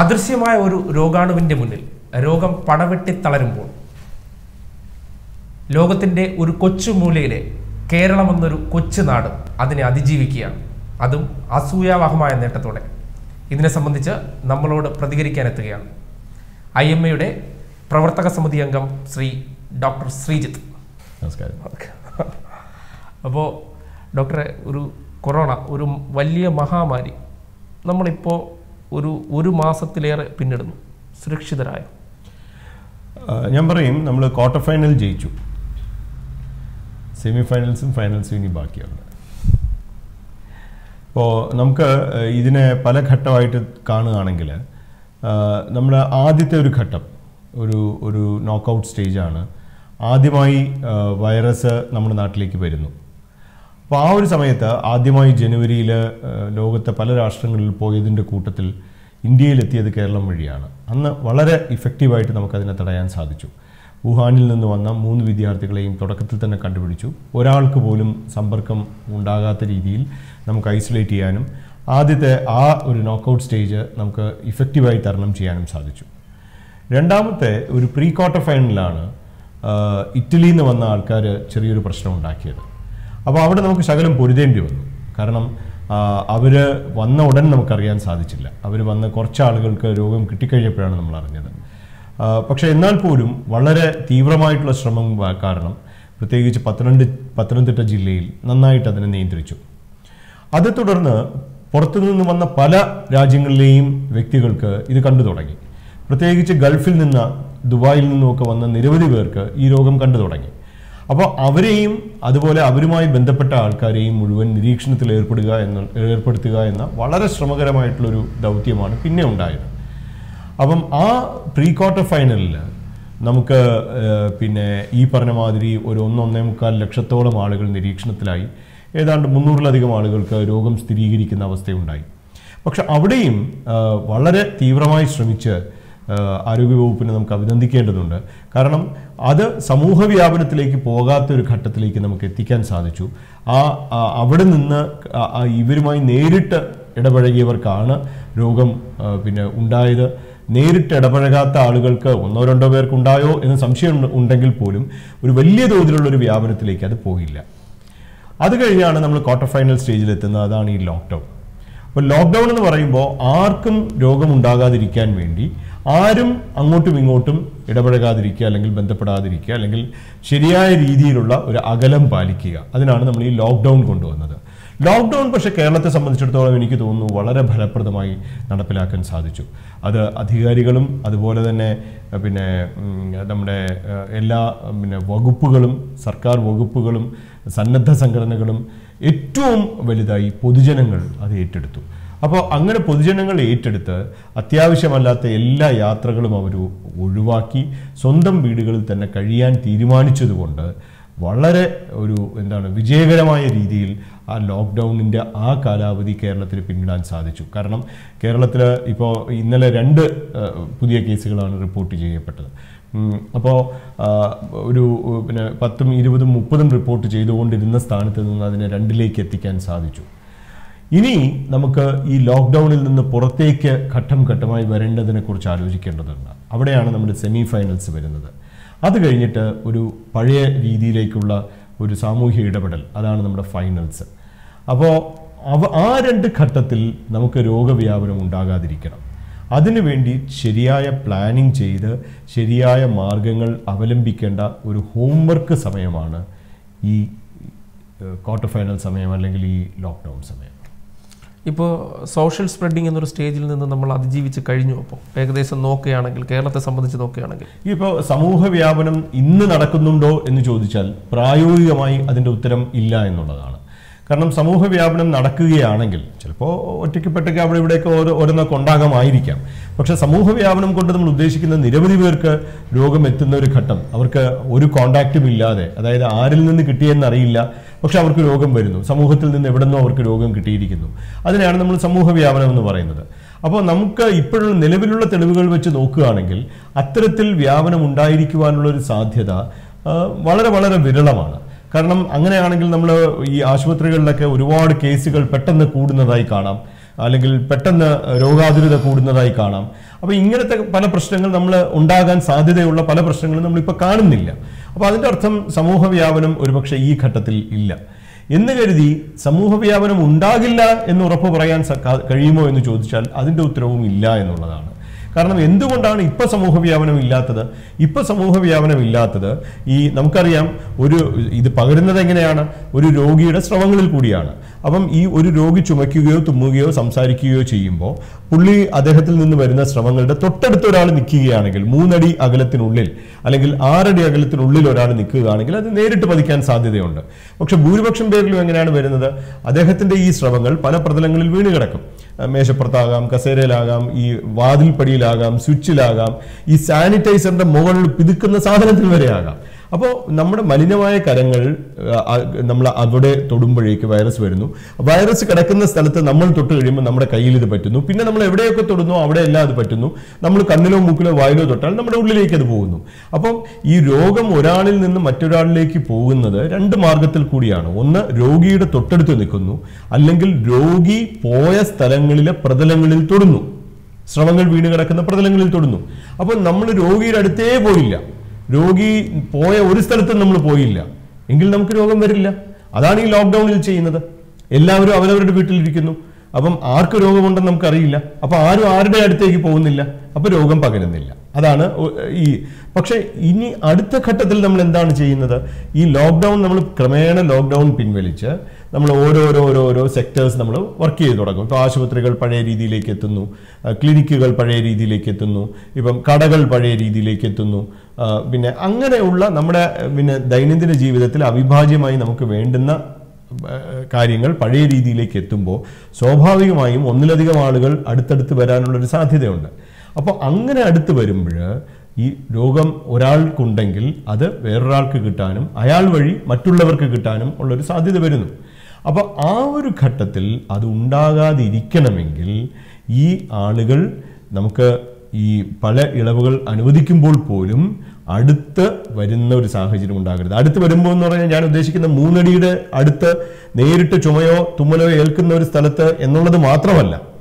അദൃശ്യമായ ഒരു രോഗാണുവിന്റെ മുന്നിൽ രോഗം പടവെട്ടി തളരുമ്പോൾ ലോകത്തിന്റെ ഒരു കൊച്ചുമൂലയിലെ കേരളം എന്നൊരു കൊച്ചു നാട് അതിനെ അതിജീവിക്കുകയാണ് അതും അസൂയാവഹമായ നേട്ടത്തോടെ. ഇതിനെ സംബന്ധിച്ച് നമ്മളോട് പ്രതികരിക്കാൻ എത്തുകയാണ്. ഐ എം എയുടെ പ്രവർത്തക സമിതി അംഗം ശ്രീ ഡോക്ടർ ശ്രീജിത്ത്. നമസ്കാരം. അപ്പോൾ ഡോക്ടറെ ഒരു കൊറോണ ഒരു വലിയ മഹാമാരി നമ്മളിപ്പോൾ ഒരു ഒരു മാസത്തിലേറെ പിന്നിടുന്നു. സുരക്ഷിതരായ. ഞാൻ പറയും നമ്മൾ ക്വാർട്ടർ ഫൈനൽ ജയിച്ചു. സെമി ഫൈനൽസും ഫൈനൽസും ഇനി ബാക്കിയാണ്. ഇപ്പോൾ നമുക്ക് ഇതിനെ പല ഘട്ടമായിട്ട് കാണുകയാണെങ്കിൽ നമ്മൾ ആദ്യത്തെ ഒരു ഘട്ടം ഒരു ഒരു നോക്കൗട്ട് സ്റ്റേജാണ് ആദ്യമായി വൈറസ് നമ്മുടെ നാട്ടിലേക്ക് വരുന്നു. അപ്പോൾ ആ ഒരു സമയത്ത് ആദ്യമായി ജനുവരിയിൽ ലോകത്തെ പല രാഷ്ട്രങ്ങളിൽ പോയതിന്റെ കൂട്ടത്തിൽ ഇന്ത്യയിലെത്തിയത് കേരളം വഴിയാണ്. അന്ന് വളരെ ഇഫക്റ്റീവായിട്ട് നമുക്കതിനെ തടയാൻ സാധിച്ചു. വുഹാനിൽ നിന്ന് വന്ന മൂന്ന് വിദ്യാർത്ഥികളെയും തുടക്കത്തിൽ തന്നെ കണ്ടുപിടിച്ചു. ഒരാൾക്ക് പോലും സമ്പർക്കം ഉണ്ടാകാത്ത രീതിയിൽ നമുക്ക് ഐസൊലേറ്റ് ചെയ്യാനും ആദ്യത്തെ ആ ഒരു നോക്കൗട്ട് സ്റ്റേജ് നമുക്ക് ഇഫക്റ്റീവായി തരണം ചെയ്യാനും സാധിച്ചു. രണ്ടാമത്തെ ഒരു പ്രീ ക്വാർട്ടർ ഫൈനലിലാണ് ആഹ്, ഇറ്റലിയിൽ നിന്ന് വന്ന ആൾക്കാർ ചെറിയൊരു പ്രശ്നം ഉണ്ടാക്കിയത്. അപ്പോൾ അവിടെ നമുക്ക് ശകലം പൊരുതേണ്ടി വന്നു. കാരണം അവർ വന്ന ഉടൻ നമുക്കറിയാൻ സാധിച്ചില്ല. അവർ വന്ന് കുറച്ച് ആളുകൾക്ക് രോഗം കിട്ടിക്കഴിഞ്ഞപ്പോഴാണ് നമ്മൾ അറിഞ്ഞത്. പക്ഷേ എന്നാൽ പോലും വളരെ തീവ്രമായിട്ടുള്ള ശ്രമം കാരണം പ്രത്യേകിച്ച് പത്തനംതി പത്തനംതിട്ട ജില്ലയിൽ നന്നായിട്ട് അതിനെ നിയന്ത്രിച്ചു. അതേ തുടർന്ന് പുറത്തുനിന്ന് വന്ന പല രാജ്യങ്ങളിലെയും വ്യക്തികൾക്ക് ഇത് കണ്ടു തുടങ്ങി. പ്രത്യേകിച്ച് ഗൾഫിൽ നിന്ന് ദുബായിൽ നിന്നുമൊക്കെ വന്ന നിരവധി പേർക്ക് ഈ രോഗം കണ്ടു തുടങ്ങി. അപ്പോൾ അവരെയും അതുപോലെ അവരുമായി ബന്ധപ്പെട്ട ആൾക്കാരെയും മുഴുവൻ നിരീക്ഷണത്തിൽ ഏർപ്പെടുക എന്ന ഏർപ്പെടുത്തുക എന്ന വളരെ ശ്രമകരമായിട്ടുള്ളൊരു ദൗത്യമാണ് പിന്നെ ഉണ്ടായത്. അപ്പം ആ പ്രീ ക്വാർട്ടർ ഫൈനലിൽ നമുക്ക് പിന്നെ ഈ പറഞ്ഞ മാതിരി ഒരു ഒന്നൊന്നേ മുക്കാൽ ലക്ഷത്തോളം ആളുകൾ നിരീക്ഷണത്തിലായി. ഏതാണ്ട് മുന്നൂറിലധികം ആളുകൾക്ക് രോഗം സ്ഥിരീകരിക്കുന്ന അവസ്ഥയുണ്ടായി. പക്ഷെ അവിടെയും വളരെ തീവ്രമായി ശ്രമിച്ച് ആരോഗ്യവകുപ്പിനെ നമുക്ക് അഭിനന്ദിക്കേണ്ടതുണ്ട്. കാരണം അത് സമൂഹ വ്യാപനത്തിലേക്ക് പോകാത്ത ഒരു ഘട്ടത്തിലേക്ക് നമുക്ക് എത്തിക്കാൻ സാധിച്ചു. ആ അവിടെ നിന്ന് ഇവരുമായി നേരിട്ട് ഇടപഴകിയവർക്കാണ് രോഗം പിന്നെ ഉണ്ടായത്. നേരിട്ട് ഇടപഴകാത്ത ആളുകൾക്ക് ഒന്നോ രണ്ടോ പേർക്ക് ഉണ്ടായോ എന്ന് സംശയം ഉണ്ടെങ്കിൽ പോലും ഒരു വലിയ തോതിലുള്ള ഒരു വ്യാപനത്തിലേക്ക് അത് പോയില്ല. അത് കഴിഞ്ഞാണ് നമ്മൾ ക്വാർട്ടർ ഫൈനൽ സ്റ്റേജിൽ എത്തുന്നത് അതാണ് ഈ ലോക്ക്ഡൗൺ അപ്പോൾ ലോക്ക്ഡൗൺ എന്ന് പറയുമ്പോൾ ആർക്കും രോഗമുണ്ടാകാതിരിക്കാൻ വേണ്ടി ആരും അങ്ങോട്ടും ഇങ്ങോട്ടും ഇടപഴകാതിരിക്കുക അല്ലെങ്കിൽ ബന്ധപ്പെടാതിരിക്കുക അല്ലെങ്കിൽ ശരിയായ രീതിയിലുള്ള ഒരു അകലം പാലിക്കുക. അതിനാണ് നമ്മൾ ഈ ലോക്ക്ഡൗൺ കൊണ്ടുവന്നത്. ലോക്ക്ഡൗൺ പക്ഷേ കേരളത്തെ സംബന്ധിച്ചിടത്തോളം എനിക്ക് തോന്നുന്നു വളരെ ഫലപ്രദമായി നടപ്പിലാക്കാൻ സാധിച്ചു. അത് അധികാരികളും അതുപോലെ തന്നെ പിന്നെ നമ്മുടെ എല്ലാ പിന്നെ വകുപ്പുകളും സർക്കാർ വകുപ്പുകളും സന്നദ്ധ സംഘടനകളും ഏറ്റവും വലുതായി പൊതുജനങ്ങൾ അത് ഏറ്റെടുത്തു. അപ്പോൾ അങ്ങനെ പൊതുജനങ്ങൾ ഏറ്റെടുത്ത് അത്യാവശ്യമല്ലാത്ത എല്ലാ യാത്രകളും അവർ ഒഴിവാക്കി സ്വന്തം വീടുകളിൽ തന്നെ കഴിയാൻ തീരുമാനിച്ചതുകൊണ്ട് വളരെ ഒരു എന്താണ് വിജയകരമായ രീതിയിൽ ആ ലോക്ക്ഡൗണിന്റെ ആ കാലാവധി കേരളത്തിൽ പിന്നിടാൻ സാധിച്ചു. കാരണം കേരളത്തിൽ ഇപ്പോൾ ഇന്നലെ രണ്ട് പുതിയ കേസുകളാണ് റിപ്പോർട്ട് ചെയ്യപ്പെട്ടത്. അപ്പോൾ ഒരു പിന്നെ പത്തും ഇരുപതും മുപ്പതും റിപ്പോർട്ട് ചെയ്തുകൊണ്ടിരുന്ന സ്ഥാനത്ത് നിന്ന് അതിനെ രണ്ടിലേക്ക് എത്തിക്കാൻ സാധിച്ചു. ഇനി നമുക്ക് ഈ ലോക്ക്ഡൗണിൽ നിന്ന് പുറത്തേക്ക് ഘട്ടം ഘട്ടമായി വരേണ്ടതിനെ കുറിച്ച് ആലോചിക്കേണ്ടതുണ്ട്. അവിടെയാണ് നമ്മുടെ സെമി ഫൈനൽസ് വരുന്നത്. അത് കഴിഞ്ഞിട്ട് ഒരു പഴയ രീതിയിലേക്കുള്ള ഒരു സാമൂഹ്യ ഇടപെടൽ. അതാണ് നമ്മുടെ ഫൈനൽസ് അപ്പോൾ അവ ആ രണ്ട് ഘട്ടത്തിൽ നമുക്ക് രോഗവ്യാപനം ഉണ്ടാകാതിരിക്കണം. അതിനുവേണ്ടി ശരിയായ പ്ലാനിങ് ചെയ്ത് ശരിയായ മാർഗങ്ങൾ അവലംബിക്കേണ്ട ഒരു ഹോംവർക്ക് സമയമാണ് ഈ ക്വാർട്ടർ ഫൈനൽ സമയം അല്ലെങ്കിൽ ഈ ലോക്ക്ഡൗൺ സമയം. ഇപ്പോൾ സോഷ്യൽ സ്പ്രെഡിങ് എന്നൊരു സ്റ്റേജിൽ നിന്ന് നമ്മൾ അതിജീവിച്ച് കഴിഞ്ഞു അപ്പോൾ. ഏകദേശം നോക്കുകയാണെങ്കിൽ കേരളത്തെ സംബന്ധിച്ച് നോക്കുകയാണെങ്കിൽ. ഇപ്പോൾ സമൂഹ വ്യാപനം ഇന്ന് നടക്കുന്നുണ്ടോ എന്ന് ചോദിച്ചാൽ പ്രായോഗികമായി അതിന്റെ ഉത്തരം ഇല്ല എന്നുള്ളതാണ്. കാരണം സമൂഹ വ്യാപനം നടക്കുകയാണെങ്കിൽ ചിലപ്പോൾ ഒറ്റയ്ക്കപ്പെട്ടൊക്കെ അവിടെ ഇവിടെയൊക്കെ ഓരോ ഓരോന്നൊക്കെ ഉണ്ടാകാമായിരിക്കാം. പക്ഷേ സമൂഹ വ്യാപനം കൊണ്ട് നമ്മൾ ഉദ്ദേശിക്കുന്ന നിരവധി പേർക്ക് രോഗം എത്തുന്ന ഒരു ഘട്ടം. അവർക്ക് ഒരു കോണ്ടാക്റ്റും ഇല്ലാതെ അതായത് ആരിൽ നിന്ന് കിട്ടിയെന്ന് അറിയില്ല പക്ഷെ അവർക്ക് രോഗം വരുന്നു. സമൂഹത്തിൽ നിന്ന് എവിടെന്നോ അവർക്ക് രോഗം കിട്ടിയിരിക്കുന്നു. അതിനെയാണ് നമ്മൾ സമൂഹ വ്യാപനം എന്ന് പറയുന്നത്. അപ്പോൾ നമുക്ക് ഇപ്പോഴുള്ള നിലവിലുള്ള തെളിവുകൾ വെച്ച് നോക്കുകയാണെങ്കിൽ അത്തരത്തിൽ വ്യാപനം ഉണ്ടായിരിക്കുവാനുള്ള ഒരു സാധ്യത വളരെ വളരെ വിരളമാണ്. കാരണം അങ്ങനെയാണെങ്കിൽ നമ്മൾ ഈ ആശുപത്രികളിലൊക്കെ ഒരുപാട് കേസുകൾ പെട്ടെന്ന് കൂടുന്നതായി കാണാം. അല്ലെങ്കിൽ പെട്ടെന്ന് രോഗാതുരത കൂടുന്നതായി കാണാം. അപ്പോൾ ഇങ്ങനത്തെ പല പ്രശ്നങ്ങൾ നമ്മൾ ഉണ്ടാകാൻ സാധ്യതയുള്ള പല പ്രശ്നങ്ങളും നമ്മളിപ്പോൾ കാണുന്നില്ല. അപ്പോൾ അതിന്റെ അർത്ഥം സമൂഹ വ്യാപനം ഒരുപക്ഷെ ഈ ഘട്ടത്തിൽ ഇല്ല. എന്ന് കരുതി സമൂഹ വ്യാപനം ഉണ്ടാകില്ല എന്ന് ഉറപ്പ് പറയാൻ കഴിയുമോ എന്ന് ചോദിച്ചാൽ അതിന്റെ ഉത്തരവും ഇല്ല എന്നുള്ളതാണ്. കാരണം എന്തുകൊണ്ടാണ് ഇപ്പൊ സമൂഹ വ്യാപനം ഇല്ലാത്തത്? ഇപ്പൊ സമൂഹ വ്യാപനം ഇല്ലാത്തത് ഈ നമുക്കറിയാം ഒരു ഇത് പകരുന്നത് എങ്ങനെയാണ്? ഒരു രോഗിയുടെ സ്രവങ്ങളിൽ കൂടിയാണ്. അപ്പം ഈ ഒരു രോഗി ചുമയ്ക്കുകയോ തുമ്മുകയോ സംസാരിക്കുകയോ ചെയ്യുമ്പോൾ പുള്ളി അദ്ദേഹത്തിൽ നിന്ന് വരുന്ന ശ്രമങ്ങളുടെ തൊട്ടടുത്ത് ഒരാൾ നിൽക്കുകയാണെങ്കിൽ മൂന്നടി അകലത്തിനുള്ളിൽ അല്ലെങ്കിൽ ആറടി അകലത്തിനുള്ളിൽ ഒരാൾ നിൽക്കുകയാണെങ്കിൽ അത് നേരിട്ട് പതിക്കാൻ സാധ്യതയുണ്ട്. പക്ഷെ ഭൂരിപക്ഷം പേരിലും എങ്ങനെയാണ് വരുന്നത്? അദ്ദേഹത്തിന്റെ ഈ സ്രവങ്ങൾ പല പ്രതലങ്ങളിൽ വീണ് കിടക്കും. മേശപ്പുറത്താകാം കസേരയിലാകാം ഈ വാതിൽപ്പടിയിലാകാം സ്വിച്ചിലാകാം ഈ സാനിറ്റൈസറിന്റെ മുകളിൽ പിതുക്കുന്ന സാധനത്തിൽ വരെ ആകാം. അപ്പോൾ നമ്മുടെ മലിനമായ കരങ്ങൾ നമ്മൾ അവിടെ തൊടുമ്പോഴേക്ക് വൈറസ് വരുന്നു. വൈറസ് കിടക്കുന്ന സ്ഥലത്ത് നമ്മൾ തൊട്ട് കഴിയുമ്പോൾ നമ്മുടെ കയ്യിൽ ഇത് പറ്റുന്നു. പിന്നെ നമ്മൾ എവിടെയൊക്കെ തൊടുന്നോ അവിടെ എല്ലാം അത് പറ്റുന്നു. നമ്മൾ കണ്ണിലോ മൂക്കിലോ വായിലോ തൊട്ടാൽ നമ്മുടെ ഉള്ളിലേക്ക് അത് പോകുന്നു. അപ്പം ഈ രോഗം ഒരാളിൽ നിന്ന് മറ്റൊരാളിലേക്ക് പോകുന്നത് രണ്ട് മാർഗത്തിൽ കൂടിയാണ്. ഒന്ന് രോഗിയുടെ തൊട്ടടുത്ത് നിൽക്കുന്നു. അല്ലെങ്കിൽ രോഗി പോയ സ്ഥലങ്ങളിലെ പ്രതലങ്ങളിൽ തൊടുന്നു. സ്രവങ്ങൾ വീണ് കിടക്കുന്ന പ്രതലങ്ങളിൽ തൊടുന്നു. അപ്പോൾ നമ്മൾ രോഗിയുടെ അടുത്തേ പോയില്ല. രോഗി പോയ ഒരു സ്ഥലത്തും നമ്മൾ പോയില്ല. എങ്കിൽ നമുക്ക് രോഗം വരില്ല. അതാണ് ഈ ലോക്ക്ഡൗണിൽ ചെയ്യുന്നത്. എല്ലാവരും അവരവരുടെ വീട്ടിലിരിക്കുന്നു. അപ്പം ആർക്ക് രോഗമുണ്ടെന്ന് നമുക്കറിയില്ല. അപ്പൊ ആരും ആരുടെ അടുത്തേക്ക് പോകുന്നില്ല. അപ്പൊ രോഗം പകരുന്നില്ല. അതാണ് ഈ പക്ഷേ ഇനി അടുത്ത ഘട്ടത്തിൽ നമ്മൾ എന്താണ് ചെയ്യുന്നത്? ഈ ലോക്ക്ഡൗൺ നമ്മൾ ക്രമേണ ലോക്ക്ഡൗൺ പിൻവലിച്ച് നമ്മൾ ഓരോരോ ഓരോരോ സെക്ടേഴ്സ് നമ്മൾ വർക്ക് ചെയ്ത് തുടങ്ങും. ഇപ്പോൾ ആശുപത്രികൾ പഴയ രീതിയിലേക്ക് എത്തുന്നു ക്ലിനിക്കുകൾ പഴയ രീതിയിലേക്ക് എത്തുന്നു ഇപ്പം കടകൾ പഴയ രീതിയിലേക്ക് എത്തുന്നു പിന്നെ അങ്ങനെയുള്ള നമ്മുടെ പിന്നെ ദൈനംദിന ജീവിതത്തിൽ അവിഭാജ്യമായി നമുക്ക് വേണ്ടുന്ന കാര്യങ്ങൾ പഴയ രീതിയിലേക്ക് എത്തുമ്പോൾ സ്വാഭാവികമായും ഒന്നിലധികം ആളുകൾ അടുത്തടുത്ത് വരാനുള്ളൊരു സാധ്യതയുണ്ട്. അപ്പോൾ അങ്ങനെ അടുത്ത് വരുമ്പോൾ ഈ രോഗം ഒരാൾക്കുണ്ടെങ്കിൽ അത് വേറൊരാൾക്ക് കിട്ടാനും അയാൾ വഴി മറ്റുള്ളവർക്ക് കിട്ടാനും ഉള്ളൊരു സാധ്യത വരുന്നു. അപ്പോൾ ആ ഒരു ഘട്ടത്തിൽ അത് ഉണ്ടാകാതിരിക്കണമെങ്കിൽ ഈ ആളുകൾ നമുക്ക് ഈ പല ഇളവുകൾ അനുവദിക്കുമ്പോൾ പോലും അടുത്ത് വരുന്ന ഒരു സാഹചര്യം ഉണ്ടാകരുത്. അടുത്ത് വരുമ്പോൾ എന്ന് പറഞ്ഞാൽ ഞാൻ ഉദ്ദേശിക്കുന്ന മൂന്നടിയുടെ അടുത്ത് നേരിട്ട് ചുമയോ തുമ്മലോ ഏൽക്കുന്ന ഒരു സ്ഥലത്ത് എന്നുള്ളത് മാത്രമല്ല.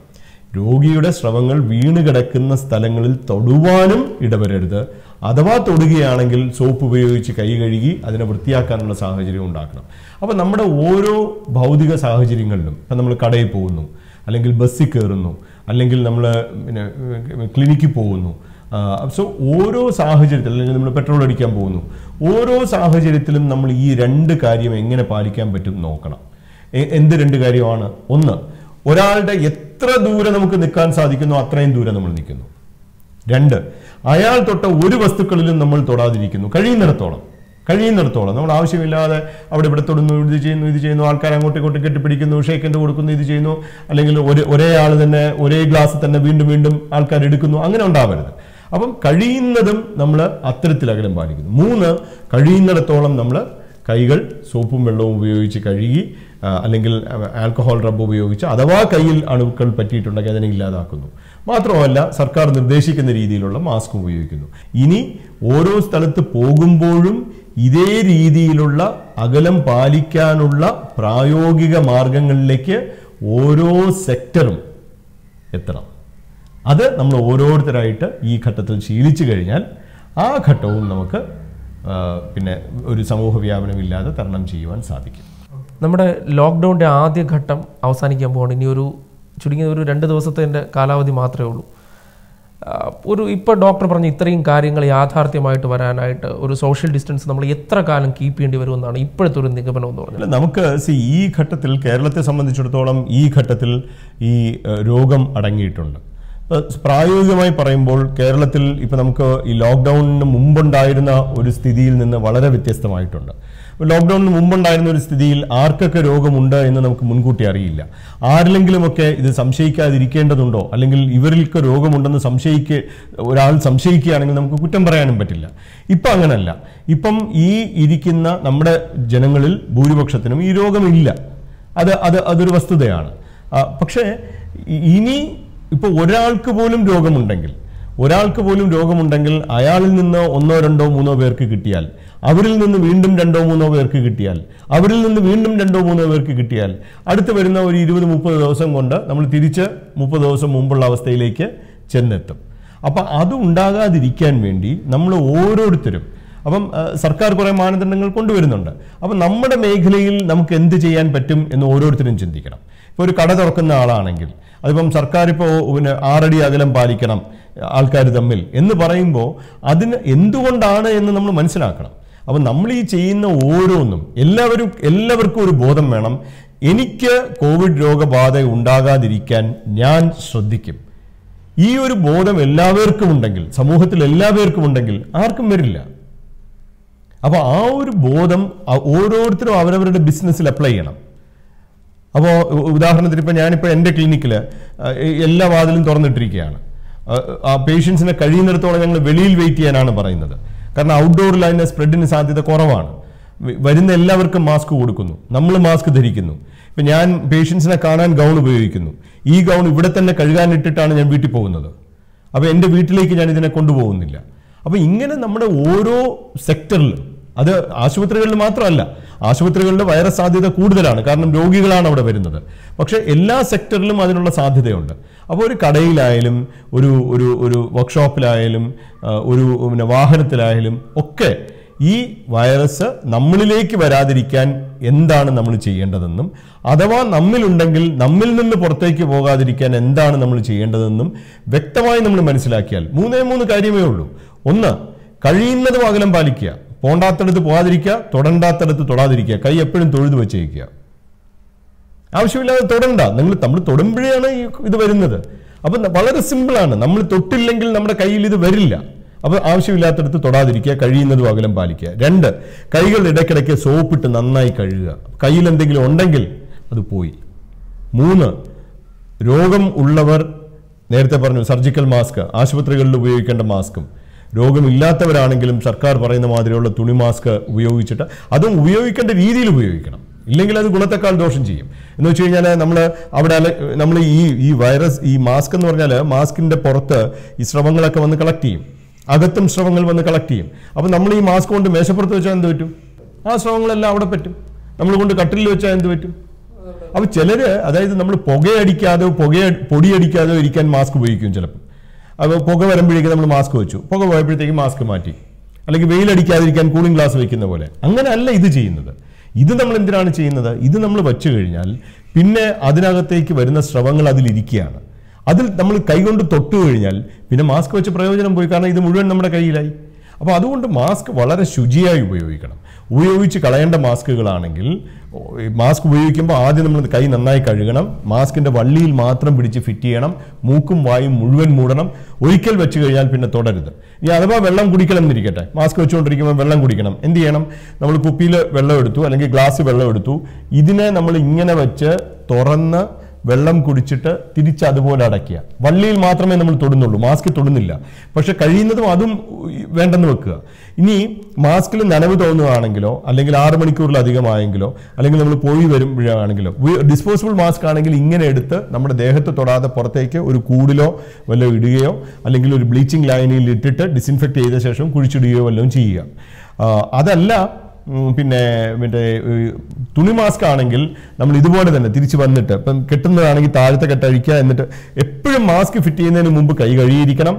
രോഗിയുടെ സ്രവങ്ങൾ വീണ് കിടക്കുന്ന സ്ഥലങ്ങളിൽ തൊടുവാനും ഇടവരരുത്. അഥവാ തൊടുകയാണെങ്കിൽ സോപ്പ് ഉപയോഗിച്ച് കൈ കഴുകി അതിനെ വൃത്തിയാക്കാനുള്ള സാഹചര്യം ഉണ്ടാക്കണം. അപ്പോൾ നമ്മുടെ ഓരോ ഭൗതിക സാഹചര്യങ്ങളിലും ഇപ്പം നമ്മൾ കടയിൽ പോകുന്നു അല്ലെങ്കിൽ ബസ്സിൽ കയറുന്നു അല്ലെങ്കിൽ നമ്മൾ പിന്നെ ക്ലിനിക്കിൽ പോകുന്നു സോ ഓരോ സാഹചര്യത്തിൽ അല്ലെങ്കിൽ നമ്മൾ പെട്രോൾ അടിക്കാൻ പോകുന്നു ഓരോ സാഹചര്യത്തിലും നമ്മൾ ഈ രണ്ട് കാര്യം എങ്ങനെ പാലിക്കാൻ പറ്റും നോക്കണം. എന്ത് രണ്ട് കാര്യമാണ്? ഒന്ന് ഒരാളുടെ എത്ര ദൂരെ നമുക്ക് നിൽക്കാൻ സാധിക്കുന്നു അത്രയും ദൂരെ നമ്മൾ നിൽക്കുന്നു. രണ്ട് അയാൾ തൊട്ട ഒരു വസ്തുക്കളിലും നമ്മൾ തൊടാതിരിക്കുന്നു. കഴിയുന്നിടത്തോളം കഴിയുന്നിടത്തോളം. നമ്മൾ ആവശ്യമില്ലാതെ അവിടെ ഇവിടെ തൊടുന്നു ഇത് ചെയ്യുന്നു ഇത് ചെയ്യുന്നു ആൾക്കാർ അങ്ങോട്ടും ഇങ്ങോട്ടും കെട്ടിപ്പിടിക്കുന്നു ഷേക്കിന്റെ കൊടുക്കുന്നു ഇത് ചെയ്യുന്നു. അല്ലെങ്കിൽ ഒരു ഒരേ ആൾ തന്നെ ഒരേ ഗ്ലാസ് തന്നെ വീണ്ടും വീണ്ടും ആൾക്കാർ എടുക്കുന്നു. അങ്ങനെ ഉണ്ടാവരുത്. അപ്പം കഴിയുന്നതും നമ്മൾ അത്തരത്തിൽ അകലം പാലിക്കുന്നു. മൂന്ന് കഴിയുന്നിടത്തോളം നമ്മൾ കൈകൾ സോപ്പും വെള്ളവും ഉപയോഗിച്ച് കഴുകി അല്ലെങ്കിൽ ആൽക്കഹോൾ റബ്ബ് ഉപയോഗിച്ച് അഥവാ കയ്യിൽ അണുക്കൾ പറ്റിയിട്ടുണ്ടെങ്കിൽ അതിനെ ഇല്ലാതാക്കുന്നു. മാത്രമല്ല സർക്കാർ നിർദ്ദേശിക്കുന്ന രീതിയിലുള്ള മാസ്ക് ഉപയോഗിക്കുന്നു. ഇനി ഓരോ സ്ഥലത്ത് പോകുമ്പോഴും ഇതേ രീതിയിലുള്ള അകലം പാലിക്കാനുള്ള പ്രായോഗിക മാർഗങ്ങളിലേക്ക് ഓരോ സെക്ടറും എത്തണം. അത് നമ്മൾ ഓരോരുത്തരായിട്ട് ഈ ഘട്ടത്തിൽ ശീലിച്ചു കഴിഞ്ഞാൽ ആ ഘട്ടവും നമുക്ക് പിന്നെ ഒരു സമൂഹ വ്യാപനമില്ലാതെ തരണം ചെയ്യുവാൻ സാധിക്കും. നമ്മുടെ ലോക്ക്ഡൗണിന്റെ ആദ്യ ഘട്ടം അവസാനിക്കാൻ പോകണം ഇനി ഒരു ചുരുങ്ങിയ ഒരു രണ്ട് ദിവസത്തിന്റെ കാലാവധി മാത്രമേ ഉള്ളൂ. ഒരു ഇപ്പോൾ ഡോക്ടർ പറഞ്ഞ ഇത്രയും കാര്യങ്ങൾ യാഥാർത്ഥ്യമായിട്ട് വരാനായിട്ട് ഒരു സോഷ്യൽ ഡിസ്റ്റൻസ് നമ്മൾ എത്ര കാലം കീപ്പ് ചെയ്യേണ്ടി വരുമെന്നാണ് ഇപ്പോഴത്തെ ഒരു നിഗമനം എന്ന് പറഞ്ഞത്. നമുക്ക് സി ഈ ഘട്ടത്തിൽ കേരളത്തെ സംബന്ധിച്ചിടത്തോളം ഈ ഘട്ടത്തിൽ ഈ രോഗം അടങ്ങിയിട്ടുണ്ട്. പ്രായോഗികമായി പറയുമ്പോൾ കേരളത്തിൽ ഇപ്പം നമുക്ക് ഈ ലോക്ക്ഡൗണിന് മുമ്പുണ്ടായിരുന്ന ഒരു സ്ഥിതിയിൽ നിന്ന് വളരെ വ്യത്യസ്തമായിട്ടുണ്ട്. ലോക്ക്ഡൗണിന് മുമ്പുണ്ടായിരുന്ന ഒരു സ്ഥിതിയിൽ ആർക്കൊക്കെ രോഗമുണ്ട് എന്ന് നമുക്ക് മുൻകൂട്ടി അറിയില്ല. ആരിലെങ്കിലുമൊക്കെ ഇത് സംശയിക്കാതിരിക്കേണ്ടതുണ്ടോ? അല്ലെങ്കിൽ ഇവരിലൊക്കെ രോഗമുണ്ടെന്ന് സംശയിക്ക ഒരാൾ സംശയിക്കുകയാണെങ്കിൽ നമുക്ക് കുറ്റം പറയാനും പറ്റില്ല. ഇപ്പം അങ്ങനല്ല. ഇപ്പം ഈ ഇരിക്കുന്ന നമ്മുടെ ജനങ്ങളിൽ ഭൂരിപക്ഷത്തിനും ഈ രോഗമില്ല. അത് അത് അതൊരു വസ്തുതയാണ്. പക്ഷേ ഇനി ഇപ്പോൾ ഒരാൾക്ക് പോലും രോഗമുണ്ടെങ്കിൽ ഒരാൾക്ക് പോലും രോഗമുണ്ടെങ്കിൽ അയാളിൽ നിന്ന് ഒന്നോ രണ്ടോ മൂന്നോ പേർക്ക് കിട്ടിയാൽ അവരിൽ നിന്ന് വീണ്ടും രണ്ടോ മൂന്നോ പേർക്ക് കിട്ടിയാൽ അവരിൽ നിന്ന് വീണ്ടും രണ്ടോ മൂന്നോ പേർക്ക് കിട്ടിയാൽ അടുത്ത് വരുന്ന ഒരു ഇരുപത് മുപ്പത് ദിവസം കൊണ്ട് നമ്മൾ തിരിച്ച് മുപ്പത് ദിവസം മുമ്പുള്ള അവസ്ഥയിലേക്ക് ചെന്നെത്തും. അപ്പം അത് ഉണ്ടാകാതിരിക്കാൻ വേണ്ടി നമ്മൾ ഓരോരുത്തരും അപ്പം സർക്കാർ കുറേ മാനദണ്ഡങ്ങൾ കൊണ്ടുവരുന്നുണ്ട്. അപ്പം നമ്മുടെ മേഖലയിൽ നമുക്ക് എന്ത് ചെയ്യാൻ പറ്റും എന്ന് ഓരോരുത്തരും ചിന്തിക്കണം. ഇപ്പോൾ ഒരു കട തുറക്കുന്ന ആളാണെങ്കിൽ അതിപ്പം സർക്കാർ ഇപ്പോൾ പിന്നെ ആറടി അകലം പാലിക്കണം ആൾക്കാർ തമ്മിൽ എന്ന് പറയുമ്പോൾ അതിന് എന്തുകൊണ്ടാണ് എന്ന് നമ്മൾ മനസ്സിലാക്കണം. അപ്പം നമ്മൾ ഈ ചെയ്യുന്ന ഓരോന്നും എല്ലാവരും എല്ലാവർക്കും ഒരു ബോധം വേണം. എനിക്ക് കോവിഡ് രോഗബാധ ഉണ്ടാകാതിരിക്കാൻ ഞാൻ ശ്രദ്ധിക്കും. ഈ ഒരു ബോധം എല്ലാവർക്കും ഉണ്ടെങ്കിൽ സമൂഹത്തിൽ എല്ലാവർക്കും ഉണ്ടെങ്കിൽ ആർക്കും വരില്ല. അപ്പോൾ ആ ഒരു ബോധം ഓരോരുത്തരും അവരവരുടെ ബിസിനസ്സിൽ അപ്ലൈ ചെയ്യണം. അപ്പോൾ ഉദാഹരണത്തിന് ഇപ്പോൾ ഞാനിപ്പോൾ എന്റെ ക്ലിനിക്കിൽ എല്ലാ വാതിലും തുറന്നിട്ടിരിക്കുകയാണ്. ആ പേഷ്യൻസിനെ കഴിയുന്നിടത്തോളം ഞങ്ങൾ വെളിയിൽ വെയിറ്റ് ചെയ്യാനാണ് പറയുന്നത്. കാരണം ഔട്ട്ഡോറിൽ അതിന്റെ സ്പ്രെഡിന് സാധ്യത കുറവാണ്. വരുന്ന എല്ലാവർക്കും മാസ്ക് കൊടുക്കുന്നു. നമ്മൾ മാസ്ക് ധരിക്കുന്നു. ഇപ്പം ഞാൻ പേഷ്യൻസിനെ കാണാൻ ഗൗൺ ഉപയോഗിക്കുന്നു. ഈ ഗൗൺ ഇവിടെ തന്നെ കഴുകാനിട്ടിട്ടാണ് ഞാൻ വീട്ടിൽ പോകുന്നത്. അപ്പോൾ എന്റെ വീട്ടിലേക്ക് ഞാൻ ഇതിനെ കൊണ്ടുപോകുന്നില്ല. അപ്പോൾ ഇങ്ങനെ നമ്മുടെ ഓരോ സെക്ടറിലും അത് ആശുപത്രികളിൽ മാത്രമല്ല ആശുപത്രികളിൽ വൈറസ് സാധ്യത കൂടുതലാണ് കാരണം രോഗികളാണ് അവിടെ വരുന്നത്. പക്ഷേ എല്ലാ സെക്ടറിലും അതിനുള്ള സാധ്യതയുണ്ട്. അപ്പോൾ ഒരു കടയിലായാലും ഒരു ഒരു ഒരു വർക്ക്ഷോപ്പിലായാലും ഒരു പിന്നെ വാഹനത്തിലായാലും ഒക്കെ ഈ വൈറസ് നമ്മളിലേക്ക് വരാതിരിക്കാൻ എന്താണ് നമ്മൾ ചെയ്യേണ്ടതെന്നും അഥവാ നമ്മിലുണ്ടെങ്കിൽ നമ്മിൽ നിന്ന് പുറത്തേക്ക് പോകാതിരിക്കാൻ എന്താണ് നമ്മൾ ചെയ്യേണ്ടതെന്നും വ്യക്തമായി നമ്മൾ മനസ്സിലാക്കിയാൽ മൂന്നേ മൂന്ന് കാര്യമേ ഉള്ളൂ. ഒന്ന് കഴിയുന്നതും അകലം പാലിക്കുക. പോണ്ടാത്തടത്ത് പോകാതിരിക്കുക തൊടണ്ടാത്തടത്ത് തൊടാതിരിക്കുക. കൈ എപ്പോഴും തൊഴുതു വെച്ചേക്കുക. ആവശ്യമില്ലാതെ തൊടണ്ട. നിങ്ങൾ നമ്മൾ തൊടുമ്പോഴാണ് ഈ ഇത് വരുന്നത്. അപ്പം വളരെ സിമ്പിളാണ്. നമ്മൾ തൊട്ടില്ലെങ്കിൽ നമ്മുടെ കയ്യിൽ ഇത് വരില്ല. അപ്പോൾ ആവശ്യമില്ലാത്തടത്ത് തൊടാതിരിക്കുക കഴിയുന്നതും അകലം പാലിക്കുക. രണ്ട് കൈകൾ ഇടയ്ക്കിടയ്ക്ക് സോപ്പിട്ട് നന്നായി കഴുകുക. കയ്യിൽ എന്തെങ്കിലും ഉണ്ടെങ്കിൽ അത് പോയി. മൂന്ന് രോഗം ഉള്ളവർ നേരത്തെ പറഞ്ഞു സർജിക്കൽ മാസ്ക് ആശുപത്രികളിൽ ഉപയോഗിക്കേണ്ട മാസ്കും. രോഗമില്ലാത്തവരാണെങ്കിലും സർക്കാർ പറയുന്ന മാതിരിയുള്ള തുണി മാസ്ക് ഉപയോഗിച്ചിട്ട് അതും ഉപയോഗിക്കേണ്ട രീതിയിൽ ഉപയോഗിക്കണം. ഇല്ലെങ്കിൽ അത് ഗുണത്തെക്കാൾ ദോഷം ചെയ്യും. എന്ന് വെച്ച് കഴിഞ്ഞാൽ നമ്മൾ അവിടെ നമ്മൾ ഈ ഈ വൈറസ് ഈ മാസ്ക് എന്ന് പറഞ്ഞാൽ മാസ്കിന്റെ പുറത്ത് ഈ സ്രവങ്ങളൊക്കെ വന്ന് കളക്ട് ചെയ്യും. അകത്തും സ്രവങ്ങൾ വന്ന് കളക്ട് ചെയ്യും. അപ്പം നമ്മൾ ഈ മാസ്ക് കൊണ്ട് മേശപ്പുറത്ത് വെച്ചാൽ എന്ത് പറ്റും? ആ സ്രവങ്ങളെല്ലാം അവിടെ പറ്റും. നമ്മൾ കൊണ്ട് കട്ടിലിൽ വെച്ചാൽ എന്ത് പറ്റും? അപ്പോൾ ചിലർ അതായത് നമ്മൾ പുകയടിക്കാതെ പുക പൊടിയടിക്കാതെ ഇരിക്കാൻ മാസ്ക് ഉപയോഗിക്കും ചിലപ്പോൾ അപ്പോൾ പുക വരുമ്പോഴേക്കും നമ്മൾ മാസ്ക് വെച്ചു. പുക പോയപ്പോഴത്തേക്ക് മാസ്ക് മാറ്റി. അല്ലെങ്കിൽ വെയിലടിക്കാതിരിക്കാൻ കൂളിംഗ് ഗ്ലാസ് വെക്കുന്ന പോലെ. അങ്ങനെയല്ല ഇത് ചെയ്യുന്നത്. ഇത് നമ്മൾ എന്തിനാണ് ചെയ്യുന്നത്? ഇത് നമ്മൾ വെച്ചു കഴിഞ്ഞാൽ പിന്നെ അതിനകത്തേക്ക് വരുന്ന സ്രവങ്ങൾ അതിലിരിക്കുകയാണ്. അതിൽ നമ്മൾ കൈകൊണ്ട് തൊട്ടു കഴിഞ്ഞാൽ പിന്നെ മാസ്ക് വെച്ച് പ്രയോജനം പോയി. കാരണം ഇത് മുഴുവൻ നമ്മുടെ കയ്യിലായി. അപ്പോൾ അതുകൊണ്ട് മാസ്ക് വളരെ ശുചിയായി ഉപയോഗിക്കണം. ഉപയോഗിച്ച് കളയേണ്ട മാസ്കുകളാണെങ്കിൽ മാസ്ക് ഉപയോഗിക്കുമ്പോൾ ആദ്യം നമ്മൾ കൈ നന്നായി കഴുകണം. മാസ്കിന്റെ വള്ളിയിൽ മാത്രം പിടിച്ച് ഫിറ്റ് ചെയ്യണം. മൂക്കും വായും മുഴുവൻ മൂടണം. ഒരിക്കൽ വെച്ച് കഴിഞ്ഞാൽ പിന്നെ തുടരുത്. ഇനി അഥവാ വെള്ളം കുടിക്കണം എന്നിരിക്കട്ടെ മാസ്ക് വെച്ചുകൊണ്ടിരിക്കുമ്പോൾ വെള്ളം കുടിക്കണം. എന്ത് ചെയ്യണം? നമ്മൾ കുപ്പിയിൽ വെള്ളം എടുത്തു അല്ലെങ്കിൽ ഗ്ലാസ് വെള്ളം എടുത്തു. ഇതിനെ നമ്മൾ ഇങ്ങനെ വെച്ച് തുറന്ന് വെള്ളം കുടിച്ചിട്ട് തിരിച്ച് അതുപോലെ അടയ്ക്കുക. വള്ളിയിൽ മാത്രമേ നമ്മൾ തൊടുന്നുള്ളൂ മാസ്ക് തൊടുന്നില്ല. പക്ഷെ കഴിയുന്നതും അതും വേണ്ടെന്ന് വെക്കുക. ഇനി മാസ്കിൽ നനവ് തോന്നുകയാണെങ്കിലോ അല്ലെങ്കിൽ ആറ് മണിക്കൂറിലധികമായെങ്കിലോ അല്ലെങ്കിൽ നമ്മൾ പോയി വരുമ്പോഴാണെങ്കിലോ ഡിസ്പോസിബിൾ മാസ്ക് ആണെങ്കിൽ ഇങ്ങനെ എടുത്ത് നമ്മുടെ ദേഹത്ത് തൊടാതെ പുറത്തേക്ക് ഒരു കൂടിലോ വല്ലതും ഇടുകയോ അല്ലെങ്കിൽ ഒരു ബ്ലീച്ചിങ് ലൈനിൽ ഇട്ടിട്ട് ഡിസിൻഫെക്ട് ചെയ്ത ശേഷം കുഴിച്ചിടുകയോ വല്ലതും ചെയ്യുക. അതല്ല പിന്നെ മറ്റേ തുണി മാസ്ക് ആണെങ്കിൽ നമ്മൾ ഇതുപോലെ തന്നെ തിരിച്ച് വന്നിട്ട് ഇപ്പം കെട്ടുന്നതാണെങ്കിൽ താഴത്തെ കെട്ടഴിക്കുക എന്നിട്ട് എപ്പോഴും മാസ്ക് ഫിറ്റ് ചെയ്യുന്നതിന് മുമ്പ് കൈ കഴുകിയിരിക്കണം.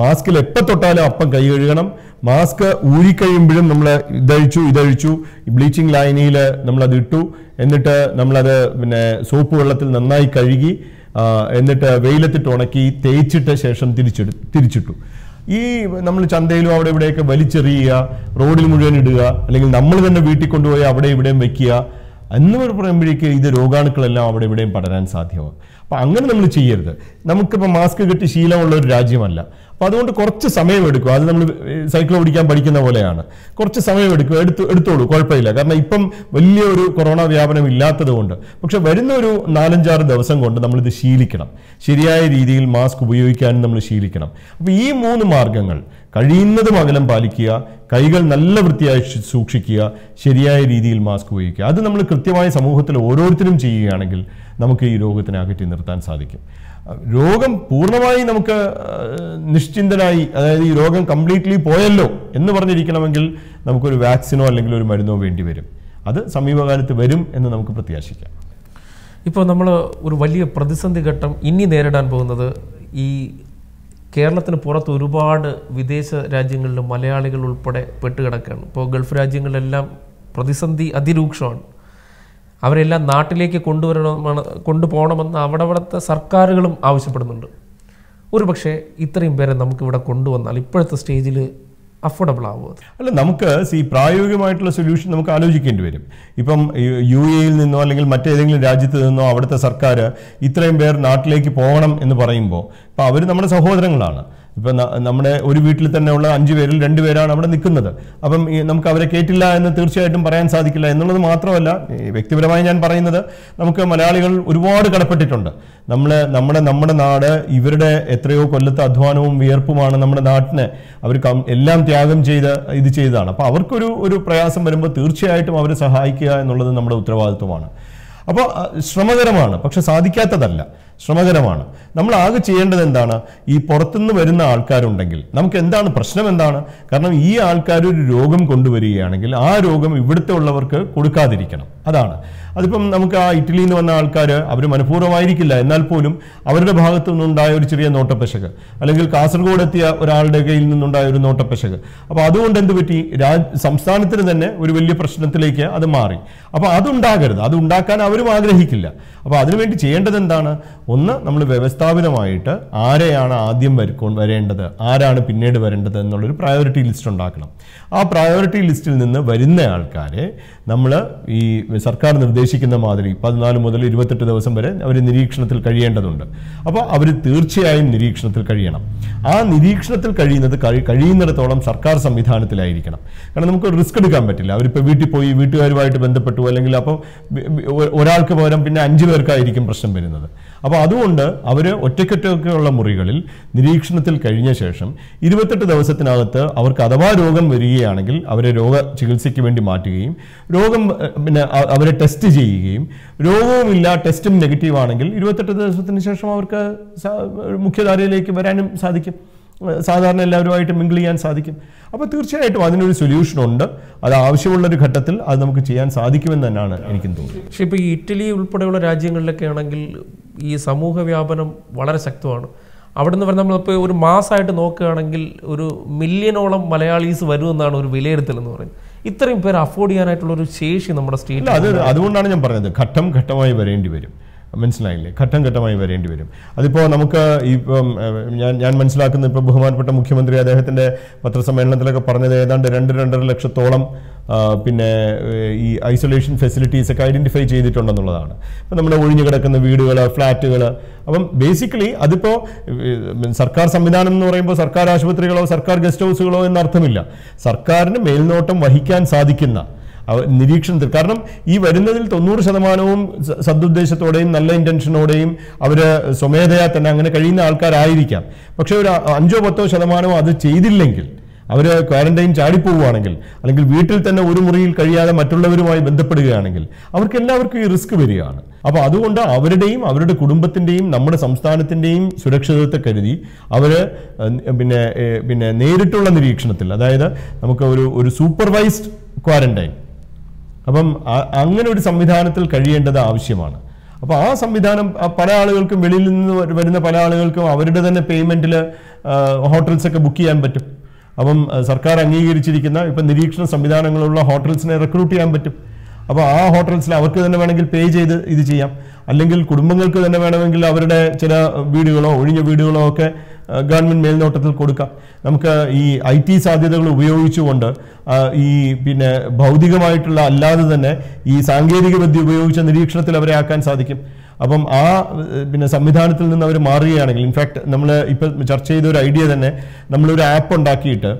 മാസ്കിൽ എപ്പോൾ തൊട്ടാലും അപ്പം കൈ കഴുകണം. മാസ്ക് ഊരിക്കഴിയുമ്പോഴും നമ്മൾ ഇതഴിച്ചു ഇതഴിച്ചു. ബ്ലീച്ചിങ് ലൈനിയിൽ നമ്മളത് ഇട്ടു. എന്നിട്ട് നമ്മളത് പിന്നെ സോപ്പ് വെള്ളത്തിൽ നന്നായി കഴുകി എന്നിട്ട് വെയിലത്തിട്ട് ഉണക്കി തേച്ചിട്ട ശേഷം തിരിച്ചിട്ട് തിരിച്ചിട്ടു. ഈ നമ്മൾ ചന്തയിലും അവിടെ ഇവിടെയൊക്കെ വലിച്ചെറിയുക റോഡിൽ മുഴുവൻ ഇടുക അല്ലെങ്കിൽ നമ്മൾ തന്നെ വീട്ടിൽ കൊണ്ടുപോയി അവിടെ ഇവിടെയും വെക്കുക എന്ന് പറയുമ്പോഴേക്ക് ഇത് രോഗാണുക്കളെല്ലാം അവിടെ ഇവിടെയും പടരാൻ സാധ്യമാകും. അപ്പം അങ്ങനെ നമ്മൾ ചെയ്യരുത്. നമുക്കിപ്പോൾ മാസ്ക് കെട്ടി ശീലമുള്ള ഒരു രാജ്യമല്ല. അപ്പം അതുകൊണ്ട് കുറച്ച് സമയം എടുക്കും. അത് നമ്മൾ സൈക്കിൾ ഓടിക്കാൻ പഠിക്കുന്ന പോലെയാണ്. കുറച്ച് സമയം എടുക്കും. എടുത്തു എടുത്തോളൂ. കുഴപ്പമില്ല. കാരണം ഇപ്പം വലിയ ഒരു കൊറോണ വ്യാപനം ഇല്ലാത്തതുകൊണ്ട് പക്ഷെ വരുന്ന ഒരു നാലഞ്ചാറ് ദിവസം കൊണ്ട് നമ്മളിത് ശീലിക്കണം. ശരിയായ രീതിയിൽ മാസ്ക് ഉപയോഗിക്കാനും നമ്മൾ ശീലിക്കണം. അപ്പോൾ ഈ മൂന്ന് മാർഗങ്ങൾ കഴിയുന്നതും അകലം പാലിക്കുക കൈകൾ നല്ല വൃത്തിയായി സൂക്ഷിക്കുക ശരിയായ രീതിയിൽ മാസ്ക് ഉപയോഗിക്കുക. അത് നമ്മൾ കൃത്യമായി സമൂഹത്തിൽ ഓരോരുത്തരും ചെയ്യുകയാണെങ്കിൽ നമുക്ക് ഈ രോഗത്തിനെ അകറ്റി നിർത്താൻ സാധിക്കും. രോഗം പൂർണമായി നമുക്ക് നിശ്ചിന്തനായി അതായത് ഈ രോഗം കംപ്ലീറ്റ്ലി പോയല്ലോ എന്ന് പറഞ്ഞിരിക്കണമെങ്കിൽ നമുക്കൊരു വാക്സിനോ അല്ലെങ്കിൽ ഒരു മരുന്നോ വേണ്ടി വരും. അത് സമീപകാലത്ത് വരും എന്ന് നമുക്ക് പ്രത്യാശിക്കാം. ഇപ്പോൾ നമ്മൾ ഒരു വലിയ പ്രതിസന്ധി ഘട്ടം ഇനി നേരിടാൻ പോകുന്നത് ഈ കേരളത്തിന് പുറത്ത് ഒരുപാട് വിദേശ രാജ്യങ്ങളിൽ മലയാളികൾ ഉൾപ്പെടെ പെട്ടുകിടക്കുകയാണ് ഇപ്പോൾ ഗൾഫ് രാജ്യങ്ങളിലെല്ലാം പ്രതിസന്ധി അതിരൂക്ഷമാണ്. അവരെല്ലാം നാട്ടിലേക്ക് കൊണ്ടുവരണമെന്ന് കൊണ്ടുപോകണമെന്ന് അവിടെ അവിടുത്തെ സർക്കാരുകളും ആവശ്യപ്പെടുന്നുണ്ട്. ഒരു പക്ഷേ ഇത്രയും പേരെ നമുക്കിവിടെ കൊണ്ടുവന്നാൽ ഇപ്പോഴത്തെ സ്റ്റേജിൽ അഫോർഡബിൾ ആവുക അല്ല നമുക്ക് ഈ പ്രായോഗികമായിട്ടുള്ള സൊല്യൂഷൻ നമുക്ക് ആലോചിക്കേണ്ടി വരും. ഇപ്പം യു- എയിൽ നിന്നോ അല്ലെങ്കിൽ മറ്റേതെങ്കിലും രാജ്യത്ത് നിന്നോ അവിടുത്തെ സർക്കാർ ഇത്രയും പേർ നാട്ടിലേക്ക് പോകണം എന്ന് പറയുമ്പോൾ ഇപ്പം അവർ നമ്മുടെ സഹോദരങ്ങളാണ്. ഇപ്പം നമ്മുടെ ഒരു വീട്ടിൽ തന്നെ ഉള്ള അഞ്ചു പേരിൽ രണ്ട് പേരാണ് അവിടെ നിൽക്കുന്നത്. അപ്പം നമുക്ക് അവരെ കേട്ടില്ല എന്ന് തീർച്ചയായിട്ടും പറയാൻ സാധിക്കില്ല എന്നുള്ളത് മാത്രമല്ല വ്യക്തിപരമായി ഞാൻ പറയുന്നത് നമുക്ക് മലയാളികൾ ഒരുപാട് കടപ്പെട്ടിട്ടുണ്ട്. നമ്മൾ നമ്മുടെ നമ്മുടെ നാട് ഇവരുടെ എത്രയോ കൊല്ലത്തെ അധ്വാനവും വിയർപ്പുമാണ് നമ്മുടെ നാട്ടിനെ അവർ എല്ലാം ത്യാഗം ചെയ്ത് ഇത് ചെയ്തതാണ്. അപ്പോൾ അവർക്കൊരു ഒരു പ്രയാസം വരുമ്പോൾ തീർച്ചയായിട്ടും അവരെ സഹായിക്കുക എന്നുള്ളത് നമ്മുടെ ഉത്തരവാദിത്വമാണ്. അപ്പോൾ ശ്രമകരമാണ് പക്ഷെ സാധിക്കാത്തതല്ല. ശ്രമകരമാണ്. നമ്മൾ ആകെ ചെയ്യേണ്ടത് എന്താണ്? ഈ പുറത്തുനിന്ന് വരുന്ന ആൾക്കാരുണ്ടെങ്കിൽ. നമുക്ക് എന്താണ് പ്രശ്നം എന്താണ്? കാരണം ഈ ആൾക്കാർ ഒരു രോഗം കൊണ്ടുവരികയാണെങ്കിൽ ആ രോഗം ഇവിടുത്തെ ഉള്ളവർക്ക് കൊടുക്കാതിരിക്കണം. അതാണ്. അതിപ്പം നമുക്ക് ആ ഇറ്റലിയിൽ നിന്ന് വന്ന ആൾക്കാർ അവർ മനഃപൂർവമായിരിക്കില്ല. എന്നാൽ പോലും അവരുടെ ഭാഗത്തു നിന്നുണ്ടായ ഒരു ചെറിയ നോട്ടപ്പശക്. അല്ലെങ്കിൽ കാസർഗോഡ് എത്തിയ ഒരാളുടെ കയ്യിൽ നിന്നുണ്ടായ ഒരു നോട്ടപ്പശക്. അപ്പോൾ അതുകൊണ്ട് എന്ത് പറ്റി? രാജ് സംസ്ഥാനത്തിന് തന്നെ ഒരു വലിയ പ്രശ്നത്തിലേക്ക് അത് മാറി. അപ്പോൾ അതുണ്ടാകരുത്. അത് ഉണ്ടാക്കാൻ അവരും ആഗ്രഹിക്കില്ല. അപ്പോൾ അതിനുവേണ്ടി ചെയ്യേണ്ടത് എന്താണ്? ഒന്ന് നമ്മൾ വ്യവസ്ഥാപിതമായിട്ട് ആരെയാണ് ആദ്യം വരക്കോ വരേണ്ടത്? ആരാണ് പിന്നീട് വരേണ്ടത്? എന്നുള്ളൊരു പ്രയോറിറ്റി ലിസ്റ്റ് ഉണ്ടാക്കണം. ആ പ്രയോറിറ്റി ലിസ്റ്റിൽ നിന്ന് വരുന്ന ആൾക്കാരെ നമ്മൾ ഈ സർക്കാർ നിർദ്ദേശിക്കുന്ന മാതിരി പതിനാല് മുതൽ ഇരുപത്തെട്ട് ദിവസം വരെ അവർ നിരീക്ഷണത്തിൽ കഴിയേണ്ടതുണ്ട്. അപ്പോൾ അവർ തീർച്ചയായും നിരീക്ഷണത്തിൽ കഴിയണം. ആ നിരീക്ഷണത്തിൽ കഴിയുന്നത് കഴി- കഴിയുന്നിടത്തോളം സർക്കാർ സംവിധാനത്തിലായിരിക്കണം. കാരണം നമുക്ക് റിസ്ക് എടുക്കാൻ പറ്റില്ല. അവരിപ്പോൾ വീട്ടിൽ പോയി വീട്ടുകാരുമായിട്ട് ബന്ധപ്പെട്ടു അല്ലെങ്കിൽ അപ്പോൾ ഒരാൾക്ക് പകരം പിന്നെ അഞ്ചു പേർക്കായിരിക്കും പ്രശ്നം വരുന്നത്. അപ്പോൾ അതുകൊണ്ട് അവർ ഒറ്റയ്ക്കൊറ്റയ്ക്കുള്ള മുറികളിൽ നിരീക്ഷണത്തിൽ കഴിഞ്ഞ ശേഷം ഇരുപത്തെട്ട് ദിവസത്തിനകത്ത് അവർക്ക് അഥവാ രോഗം വരികയാണെങ്കിൽ അവരെ രോഗ ചികിത്സയ്ക്ക് വേണ്ടി മാറ്റുകയും രോഗം പിന്നെ അവരെ ടെസ്റ്റ് ചെയ്യുകയും. രോഗവുമില്ല ടെസ്റ്റും നെഗറ്റീവ് ആണെങ്കിൽ ഇരുപത്തെട്ട് ദിവസത്തിന് ശേഷം അവർക്ക് മുഖ്യധാരയിലേക്ക് വരാനും സാധിക്കും. സാധാരണ എല്ലാവരുമായിട്ട് മിങ്കിൾ ചെയ്യാൻ സാധിക്കും. അപ്പോൾ തീർച്ചയായിട്ടും അതിനൊരു സൊല്യൂഷൻ ഉണ്ട് അത് ആവശ്യമുള്ളൊരു ഘട്ടത്തിൽ അത് നമുക്ക് ചെയ്യാൻ സാധിക്കുമെന്ന് തന്നെയാണ് എനിക്കും തോന്നുന്നത്. പക്ഷേ ഇപ്പോൾ ഇറ്റലി ഉൾപ്പെടെയുള്ള രാജ്യങ്ങളിലൊക്കെ ആണെങ്കിൽ ഈ സമൂഹ വ്യാപനം വളരെ ശക്തമാണ്. അവിടെ നിന്ന് പറഞ്ഞാൽ നമ്മളിപ്പോൾ ഒരു മാസമായിട്ട് നോക്കുകയാണെങ്കിൽ ഒരു മില്യനോളം മലയാളീസ് വരുമെന്നാണ് ഒരു വിലയിരുത്തൽ എന്ന് പറയുന്നത്. ഇത്രയും പേര് അഫോർഡ് ചെയ്യാനായിട്ടുള്ള ഒരു ശേഷി നമ്മുടെ സ്റ്റേറ്റ് അത് അതുകൊണ്ടാണ് ഞാൻ പറഞ്ഞത്. ഘട്ടം ഘട്ടമായി വരേണ്ടി വരും. മനസ്സിലായില്ലേ? ഘട്ടം ഘട്ടമായി വരേണ്ടി വരും. അതിപ്പോൾ നമുക്ക് ഇപ്പം ഞാൻ ഞാൻ മനസ്സിലാക്കുന്ന ഇപ്പോൾ ബഹുമാനപ്പെട്ട മുഖ്യമന്ത്രി അദ്ദേഹത്തിന്റെ പത്രസമ്മേളനത്തിലൊക്കെ പറഞ്ഞത് ഏതാണ്ട് രണ്ട് രണ്ടര ലക്ഷത്തോളം പിന്നെ ഈ ഐസൊലേഷൻ ഫെസിലിറ്റീസൊക്കെ ഐഡന്റിഫൈ ചെയ്തിട്ടുണ്ടെന്നുള്ളതാണ്. ഇപ്പം നമ്മുടെ ഒഴിഞ്ഞു കിടക്കുന്ന വീടുകൾ ഫ്ലാറ്റുകൾ അപ്പം ബേസിക്കലി അതിപ്പോൾ സർക്കാർ സംവിധാനം എന്ന് പറയുമ്പോൾ സർക്കാർ ആശുപത്രികളോ സർക്കാർ ഗസ്റ്റ് ഹൗസുകളോ എന്നർത്ഥമില്ല. സർക്കാരിന് മേൽനോട്ടം വഹിക്കാൻ സാധിക്കുന്ന നിരീക്ഷണത്തിൽ. കാരണം ഈ വരുന്നതിൽ തൊണ്ണൂറ് ശതമാനവും സദുദ്ദേശത്തോടെയും നല്ല ഇന്റൻഷനോടെയും അവർ സ്വമേധയാ തന്നെ അങ്ങനെ കഴിയുന്ന ആൾക്കാരായിരിക്കാം. പക്ഷേ ഒരു അഞ്ചോ പത്തോ ശതമാനമോ അത് ചെയ്തില്ലെങ്കിൽ അവർ ക്വാറന്റൈൻ ചാടിപ്പോവുകയാണെങ്കിൽ അല്ലെങ്കിൽ വീട്ടിൽ തന്നെ ഒരു മുറിയിൽ കഴിയാതെ മറ്റുള്ളവരുമായി ബന്ധപ്പെടുകയാണെങ്കിൽ അവർക്ക് എല്ലാവർക്കും ഈ റിസ്ക് വരികയാണ്. അപ്പോൾ അതുകൊണ്ട് അവരുടെയും അവരുടെ കുടുംബത്തിന്റെയും നമ്മുടെ സംസ്ഥാനത്തിന്റെയും സുരക്ഷിതത്വത്തെ കരുതി അവർ പിന്നെ പിന്നെ നേരിട്ടുള്ള നിരീക്ഷണത്തിൽ അതായത് നമുക്ക് ഒരു ഒരു സൂപ്പർവൈസ്ഡ് ക്വാറന്റൈൻ അപ്പം അങ്ങനെ ഒരു സംവിധാനത്തിൽ കഴിയേണ്ടത് ആവശ്യമാണ്. അപ്പോൾ ആ സംവിധാനം പല ആളുകൾക്കും വെളിയിൽ നിന്ന് വരുന്ന പല ആളുകൾക്കും അവരുടെ തന്നെ പേയ്മെന്റിൽ ഹോട്ടൽസ് ഒക്കെ ബുക്ക് ചെയ്യാൻ പറ്റും. അപ്പം സർക്കാർ അംഗീകരിച്ചിരിക്കുന്ന ഇപ്പം നിരീക്ഷണ സംവിധാനങ്ങളുള്ള ഹോട്ടൽസിനെ റിക്രൂട്ട് ചെയ്യാൻ പറ്റും. അപ്പോൾ ആ ഹോട്ടൽസിൽ അവർക്ക് തന്നെ വേണമെങ്കിൽ പേ ചെയ്ത് ഇത് ചെയ്യാം. അല്ലെങ്കിൽ കുടുംബങ്ങൾക്ക് തന്നെ വേണമെങ്കിൽ അവരുടെ ചില വീടുകളോ ഒഴിഞ്ഞ വീടുകളോ ഒക്കെ ഗവൺമെന്റ് മേൽനോട്ടത്തിൽ കൊടുക്കാം. നമുക്ക് ഈ ഐ ടി സാധ്യതകൾ ഉപയോഗിച്ചുകൊണ്ട് ഈ പിന്നെ ഭൗതികമായിട്ടുള്ള അല്ലാതെ തന്നെ ഈ സാങ്കേതിക വിദ്യ ഉപയോഗിച്ച നിരീക്ഷണത്തിൽ അവരെ ആക്കാൻ സാധിക്കും. അപ്പം ആ പിന്നെ സംവിധാനത്തിൽ നിന്ന് അവർ മാറുകയാണെങ്കിൽ ഇൻഫാക്ട് നമ്മൾ ഇപ്പം ചർച്ച ചെയ്ത ഒരു ഐഡിയ തന്നെ നമ്മളൊരു ആപ്പ് ഉണ്ടാക്കിയിട്ട്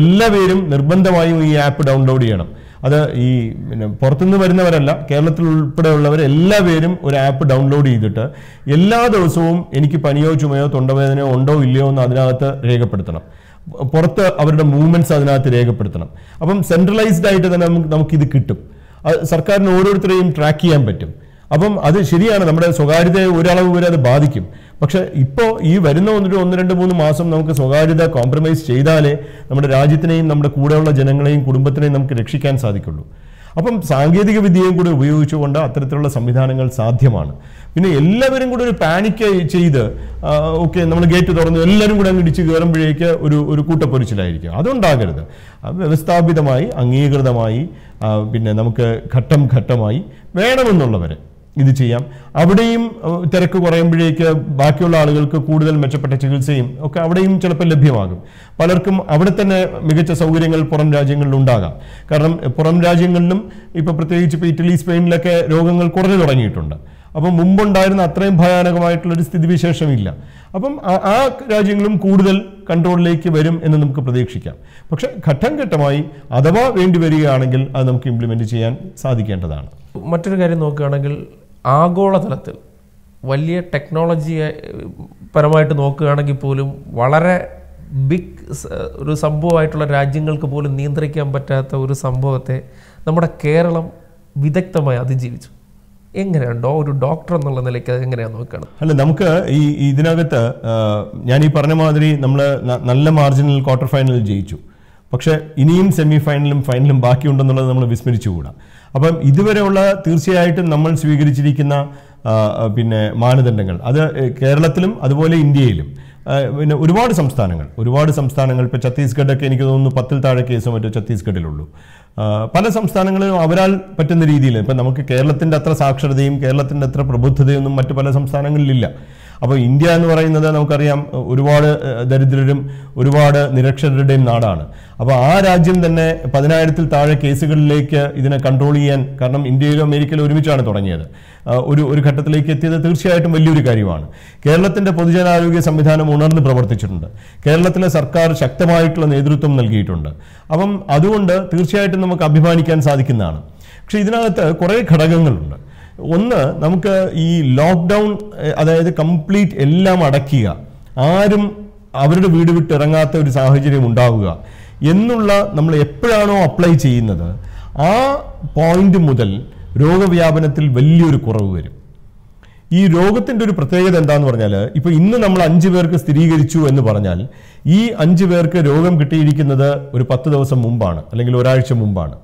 എല്ലാവരും നിർബന്ധമായും ഈ ആപ്പ് ഡൗൺലോഡ് ചെയ്യണം. അത് ഈ പിന്നെ പുറത്തുനിന്ന് വരുന്നവരല്ല കേരളത്തിൽ ഉൾപ്പെടെയുള്ളവർ എല്ലാവരും ഒരു ആപ്പ് ഡൗൺലോഡ് ചെയ്തിട്ട് എല്ലാ ദിവസവും എനിക്ക് പനിയോ ചുമയോ തൊണ്ടവേദനയോ ഉണ്ടോ ഇല്ലയോ എന്ന് അതിനകത്ത് രേഖപ്പെടുത്തണം. പുറത്ത് അവരുടെ മൂവ്മെന്റ്സ് അതിനകത്ത് രേഖപ്പെടുത്തണം. അപ്പം സെൻട്രലൈസ്ഡ് ആയിട്ട് തന്നെ നമുക്ക് നമുക്കിത് കിട്ടും. സർക്കാരിന് ഓരോരുത്തരെയും ട്രാക്ക് ചെയ്യാൻ പറ്റും. അപ്പം അത് ശരിയാണ്. നമ്മുടെ സ്വകാര്യതയെ ഒരളവ് വരെ അത് ബാധിക്കും. പക്ഷെ ഇപ്പോൾ ഈ വരുന്ന വന്നിട്ട് ഒന്ന് രണ്ട് മൂന്ന് മാസം നമുക്ക് സ്വകാര്യത കോംപ്രമൈസ് ചെയ്താലേ നമ്മുടെ രാജ്യത്തിനെയും നമ്മുടെ കൂടെയുള്ള ജനങ്ങളെയും കുടുംബത്തിനെയും നമുക്ക് രക്ഷിക്കാൻ സാധിക്കുള്ളൂ. അപ്പം സാങ്കേതിക വിദ്യയും കൂടി ഉപയോഗിച്ചുകൊണ്ട് അത്തരത്തിലുള്ള സംവിധാനങ്ങൾ സാധ്യമാണ്. പിന്നെ എല്ലാവരും കൂടി ഒരു പാനിക്ക് ചെയ്ത് ഓക്കെ നമ്മൾ ഗേറ്റ് തുറന്നു എല്ലാവരും കൂടെ അങ്ങ് ഇടിച്ച് കയറുമ്പോഴേക്ക് ഒരു ഒരു കൂട്ടപ്പൊരിച്ചിലായിരിക്കും. അതുണ്ടാകരുത്. അത് വ്യവസ്ഥാപിതമായി അംഗീകൃതമായി പിന്നെ നമുക്ക് ഘട്ടം ഘട്ടമായി വേണമെന്നുള്ളവരെ. ഇത് ചെയ്യാം. അവിടെയും തിരക്ക് കുറയുമ്പോഴേക്ക് ബാക്കിയുള്ള ആളുകൾക്ക് കൂടുതൽ മെച്ചപ്പെട്ട ചികിത്സയും ഒക്കെ അവിടെയും ചിലപ്പോൾ ലഭ്യമാകും. പലർക്കും അവിടെ തന്നെ മികച്ച സൗകര്യങ്ങൾ പുറം രാജ്യങ്ങളിൽ ഉണ്ടാകാം. കാരണം പുറം രാജ്യങ്ങളിലും ഇപ്പൊ പ്രത്യേകിച്ച് ഇപ്പൊ ഇറ്റലി സ്പെയിനിലൊക്കെ രോഗങ്ങൾ കുറഞ്ഞു തുടങ്ങിയിട്ടുണ്ട്. അപ്പം മുമ്പുണ്ടായിരുന്ന അത്രയും ഭയാനകമായിട്ടുള്ളൊരു സ്ഥിതിവിശേഷമില്ല. അപ്പം ആ- രാജ്യങ്ങളും കൂടുതൽ കൺട്രോളിലേക്ക് വരും എന്ന് നമുക്ക് പ്രതീക്ഷിക്കാം. പക്ഷെ ഘട്ടം ഘട്ടമായി അഥവാ വേണ്ടി വരികയാണെങ്കിൽ അത് നമുക്ക് ഇംപ്ലിമെന്റ് ചെയ്യാൻ സാധിക്കേണ്ടതാണ്. മറ്റൊരു കാര്യം നോക്കുകയാണെങ്കിൽ ആഗോളതലത്തിൽ വലിയ ടെക്നോളജി പരമായിട്ട് നോക്കുകയാണെങ്കിൽ പോലും വളരെ ബിഗ് ഒരു സംഭവമായിട്ടുള്ള രാജ്യങ്ങൾക്ക് പോലും നിയന്ത്രിക്കാൻ പറ്റാത്ത ഒരു സംഭവത്തെ നമ്മുടെ കേരളം വിദഗ്ധമായി അതിജീവിച്ചു. എങ്ങനെയാണ് ഡോ ഒരു ഡോക്ടർ എന്നുള്ള നിലയ്ക്ക് അത് എങ്ങനെയാണ് നോക്കുകയാണ് അല്ല നമുക്ക് ഈ ഇതിനകത്ത് ഞാൻ ഈ പറഞ്ഞ മാതിരി നമ്മൾ നല്ല മാർജിനിൽ ക്വാർട്ടർ ഫൈനൽ ജയിച്ചു. പക്ഷെ ഇനിയും സെമി ഫൈനലും ഫൈനലും ബാക്കിയുണ്ടെന്നുള്ളത് നമ്മൾ വിസ്മരിച്ചുകൂടാ. അപ്പം ഇതുവരെയുള്ള തീർച്ചയായിട്ടും നമ്മൾ സ്വീകരിച്ചിരിക്കുന്ന പിന്നെ മാനദണ്ഡങ്ങൾ അത് കേരളത്തിലും അതുപോലെ ഇന്ത്യയിലും പിന്നെ ഒരുപാട് സംസ്ഥാനങ്ങൾ ഒരുപാട് സംസ്ഥാനങ്ങൾ ഇപ്പോൾ ഛത്തീസ്ഗഡൊക്കെ എനിക്ക് തോന്നുന്നു പത്തിൽ താഴെ കേസ് മറ്റോ ഛത്തീസ്ഗഡിലുള്ളൂ. പല സംസ്ഥാനങ്ങളിലും അവരാൽ പറ്റുന്ന രീതിയിൽ ഇപ്പം നമുക്ക് കേരളത്തിന്റെ അത്ര സാക്ഷരതയും കേരളത്തിന്റെ അത്ര പ്രബുദ്ധതയൊന്നും മറ്റു പല സംസ്ഥാനങ്ങളിലില്ല. അപ്പോൾ ഇന്ത്യ എന്ന് പറയുന്നത് നമുക്കറിയാം ഒരുപാട് ദരിദ്രരും ഒരുപാട് നിരക്ഷരരുടെയും നാടാണ്. അപ്പോൾ ആ രാജ്യം തന്നെ പതിനായിരത്തിൽ താഴെ കേസുകളിലേക്ക് ഇതിനെ കൺട്രോൾ ചെയ്യാൻ കാരണം ഇന്ത്യയിലും അമേരിക്കയിലും ഒരുമിച്ചാണ് തുടങ്ങിയത്. ഒരു ഒരു ഘട്ടത്തിലേക്ക് എത്തിയത് തീർച്ചയായിട്ടും വലിയൊരു കാര്യമാണ്. കേരളത്തിന്റെ പൊതുജനാരോഗ്യ സംവിധാനം ഉണർന്ന് പ്രവർത്തിച്ചിട്ടുണ്ട്. കേരളത്തിലെ സർക്കാർ ശക്തമായിട്ടുള്ള നേതൃത്വം നൽകിയിട്ടുണ്ട്. അപ്പം അതുകൊണ്ട് തീർച്ചയായിട്ടും നമുക്ക് അഭിമാനിക്കാൻ സാധിക്കുന്നതാണ്. പക്ഷേ ഇതിനകത്ത് കുറേ ഘടകങ്ങളുണ്ട്. ഒന്ന് നമുക്ക് ഈ ലോക്ക്ഡൗൺ അതായത് കംപ്ലീറ്റ് എല്ലാം അടയ്ക്കുക ആരും അവരുടെ വീട് വിട്ട് ഇറങ്ങാത്ത ഒരു സാഹചര്യം ഉണ്ടാവുക എന്നുള്ള നമ്മൾ എപ്പോഴാണോ അപ്ലൈ ചെയ്യുന്നത് ആ പോയിന്റ് മുതൽ രോഗവ്യാപനത്തിൽ വലിയൊരു കുറവ് വരും. ഈ രോഗത്തിന്റെ ഒരു പ്രത്യേകത എന്താന്ന് പറഞ്ഞാൽ ഇപ്പൊ ഇന്ന് നമ്മൾ അഞ്ച് പേർക്ക് സ്ഥിരീകരിച്ചു എന്ന് പറഞ്ഞാൽ ഈ അഞ്ച് പേർക്ക് രോഗം കിട്ടിയിരിക്കുന്നത് ഒരു പത്ത് ദിവസം മുമ്പാണ് അല്ലെങ്കിൽ ഒരാഴ്ച മുമ്പാണ്.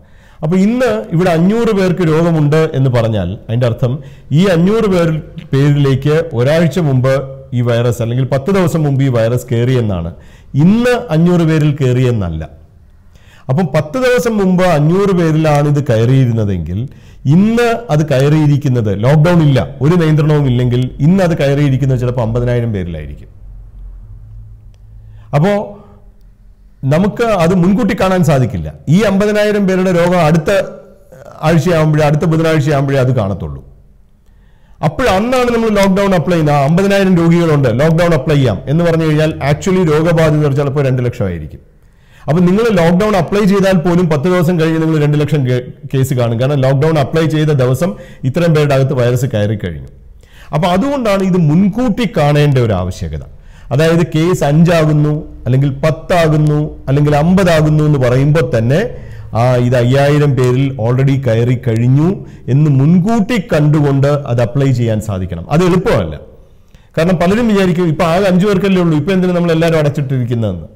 അപ്പൊ ഇന്ന് ഇവിടെ അഞ്ഞൂറ് പേർക്ക് രോഗമുണ്ട് എന്ന് പറഞ്ഞാൽ അതിന്റെ അർത്ഥം ഈ അഞ്ഞൂറ് പേർ പേരിലേക്ക് ഒരാഴ്ച മുമ്പ് ഈ വൈറസ് അല്ലെങ്കിൽ പത്ത് ദിവസം മുമ്പ് ഈ വൈറസ് കയറിയെന്നാണ് ഇന്ന് അഞ്ഞൂറ് പേരിൽ കയറിയെന്നല്ല അപ്പം പത്ത് ദിവസം മുമ്പ് അഞ്ഞൂറ് പേരിലാണ് ഇത് കയറിയിരുന്നതെങ്കിൽ ഇന്ന് അത് കയറിയിരിക്കുന്നത് ലോക്ക്ഡൌൺ ഇല്ല ഒരു നിയന്ത്രണവും ഇല്ലെങ്കിൽ ഇന്ന് അത് കയറിയിരിക്കുന്നത് ചിലപ്പോൾ അമ്പതിനായിരം പേരിലായിരിക്കും. അപ്പോ നമുക്ക് അത് മുൻകൂട്ടി കാണാൻ സാധിക്കില്ല. ഈ അമ്പതിനായിരം പേരുടെ രോഗം അടുത്ത ആഴ്ചയാകുമ്പോഴേ അടുത്ത ബുധനാഴ്ചയാകുമ്പോഴേ അത് കാണത്തുള്ളൂ. അപ്പോൾ അന്നാണ് നമ്മൾ ലോക്ക്ഡൗൺ അപ്ലൈ ചെയ്യുന്നത്. അമ്പതിനായിരം രോഗികളുണ്ട്. ലോക്ക്ഡൗൺ അപ്ലൈ ചെയ്യാം എന്ന് പറഞ്ഞു കഴിഞ്ഞാൽ ആക്ച്വലി രോഗബാധിതർ ചിലപ്പോൾ രണ്ട് ലക്ഷമായിരിക്കും അപ്പം നിങ്ങൾ ലോക്ക്ഡൗൺ അപ്ലൈ ചെയ്താൽ പോലും പത്ത് ദിവസം കഴിഞ്ഞ് നിങ്ങൾ രണ്ട് ലക്ഷം കേസ് കാണും. കാരണം ലോക്ക്ഡൗൺ അപ്ലൈ ചെയ്ത ദിവസം ഇത്രയും പേരുടെ അകത്ത് വൈറസ് കയറി കഴിഞ്ഞു അപ്പോൾ അതുകൊണ്ടാണ് ഇത് മുൻകൂട്ടി കാണേണ്ട ഒരു ആവശ്യകത. അതായത് കേസ് അഞ്ചാകുന്നു അല്ലെങ്കിൽ പത്താകുന്നു അല്ലെങ്കിൽ അമ്പതാകുന്നു എന്ന് പറയുമ്പോൾ തന്നെ ആ ഇത് അയ്യായിരം പേരിൽ ഓൾറെഡി കയറി കഴിഞ്ഞു എന്ന് മുൻകൂട്ടി കണ്ടുകൊണ്ട് അത് അപ്ലൈ ചെയ്യാൻ സാധിക്കണം. അത് എളുപ്പമല്ല. കാരണം പലരും വിചാരിക്കും ഇപ്പൊ ആകെ അഞ്ചു പേർക്കല്ലേ ഉള്ളൂ ഇപ്പൊ എന്തിനു നമ്മൾ എല്ലാവരും അടച്ചിട്ടിരിക്കുന്നതെന്ന്?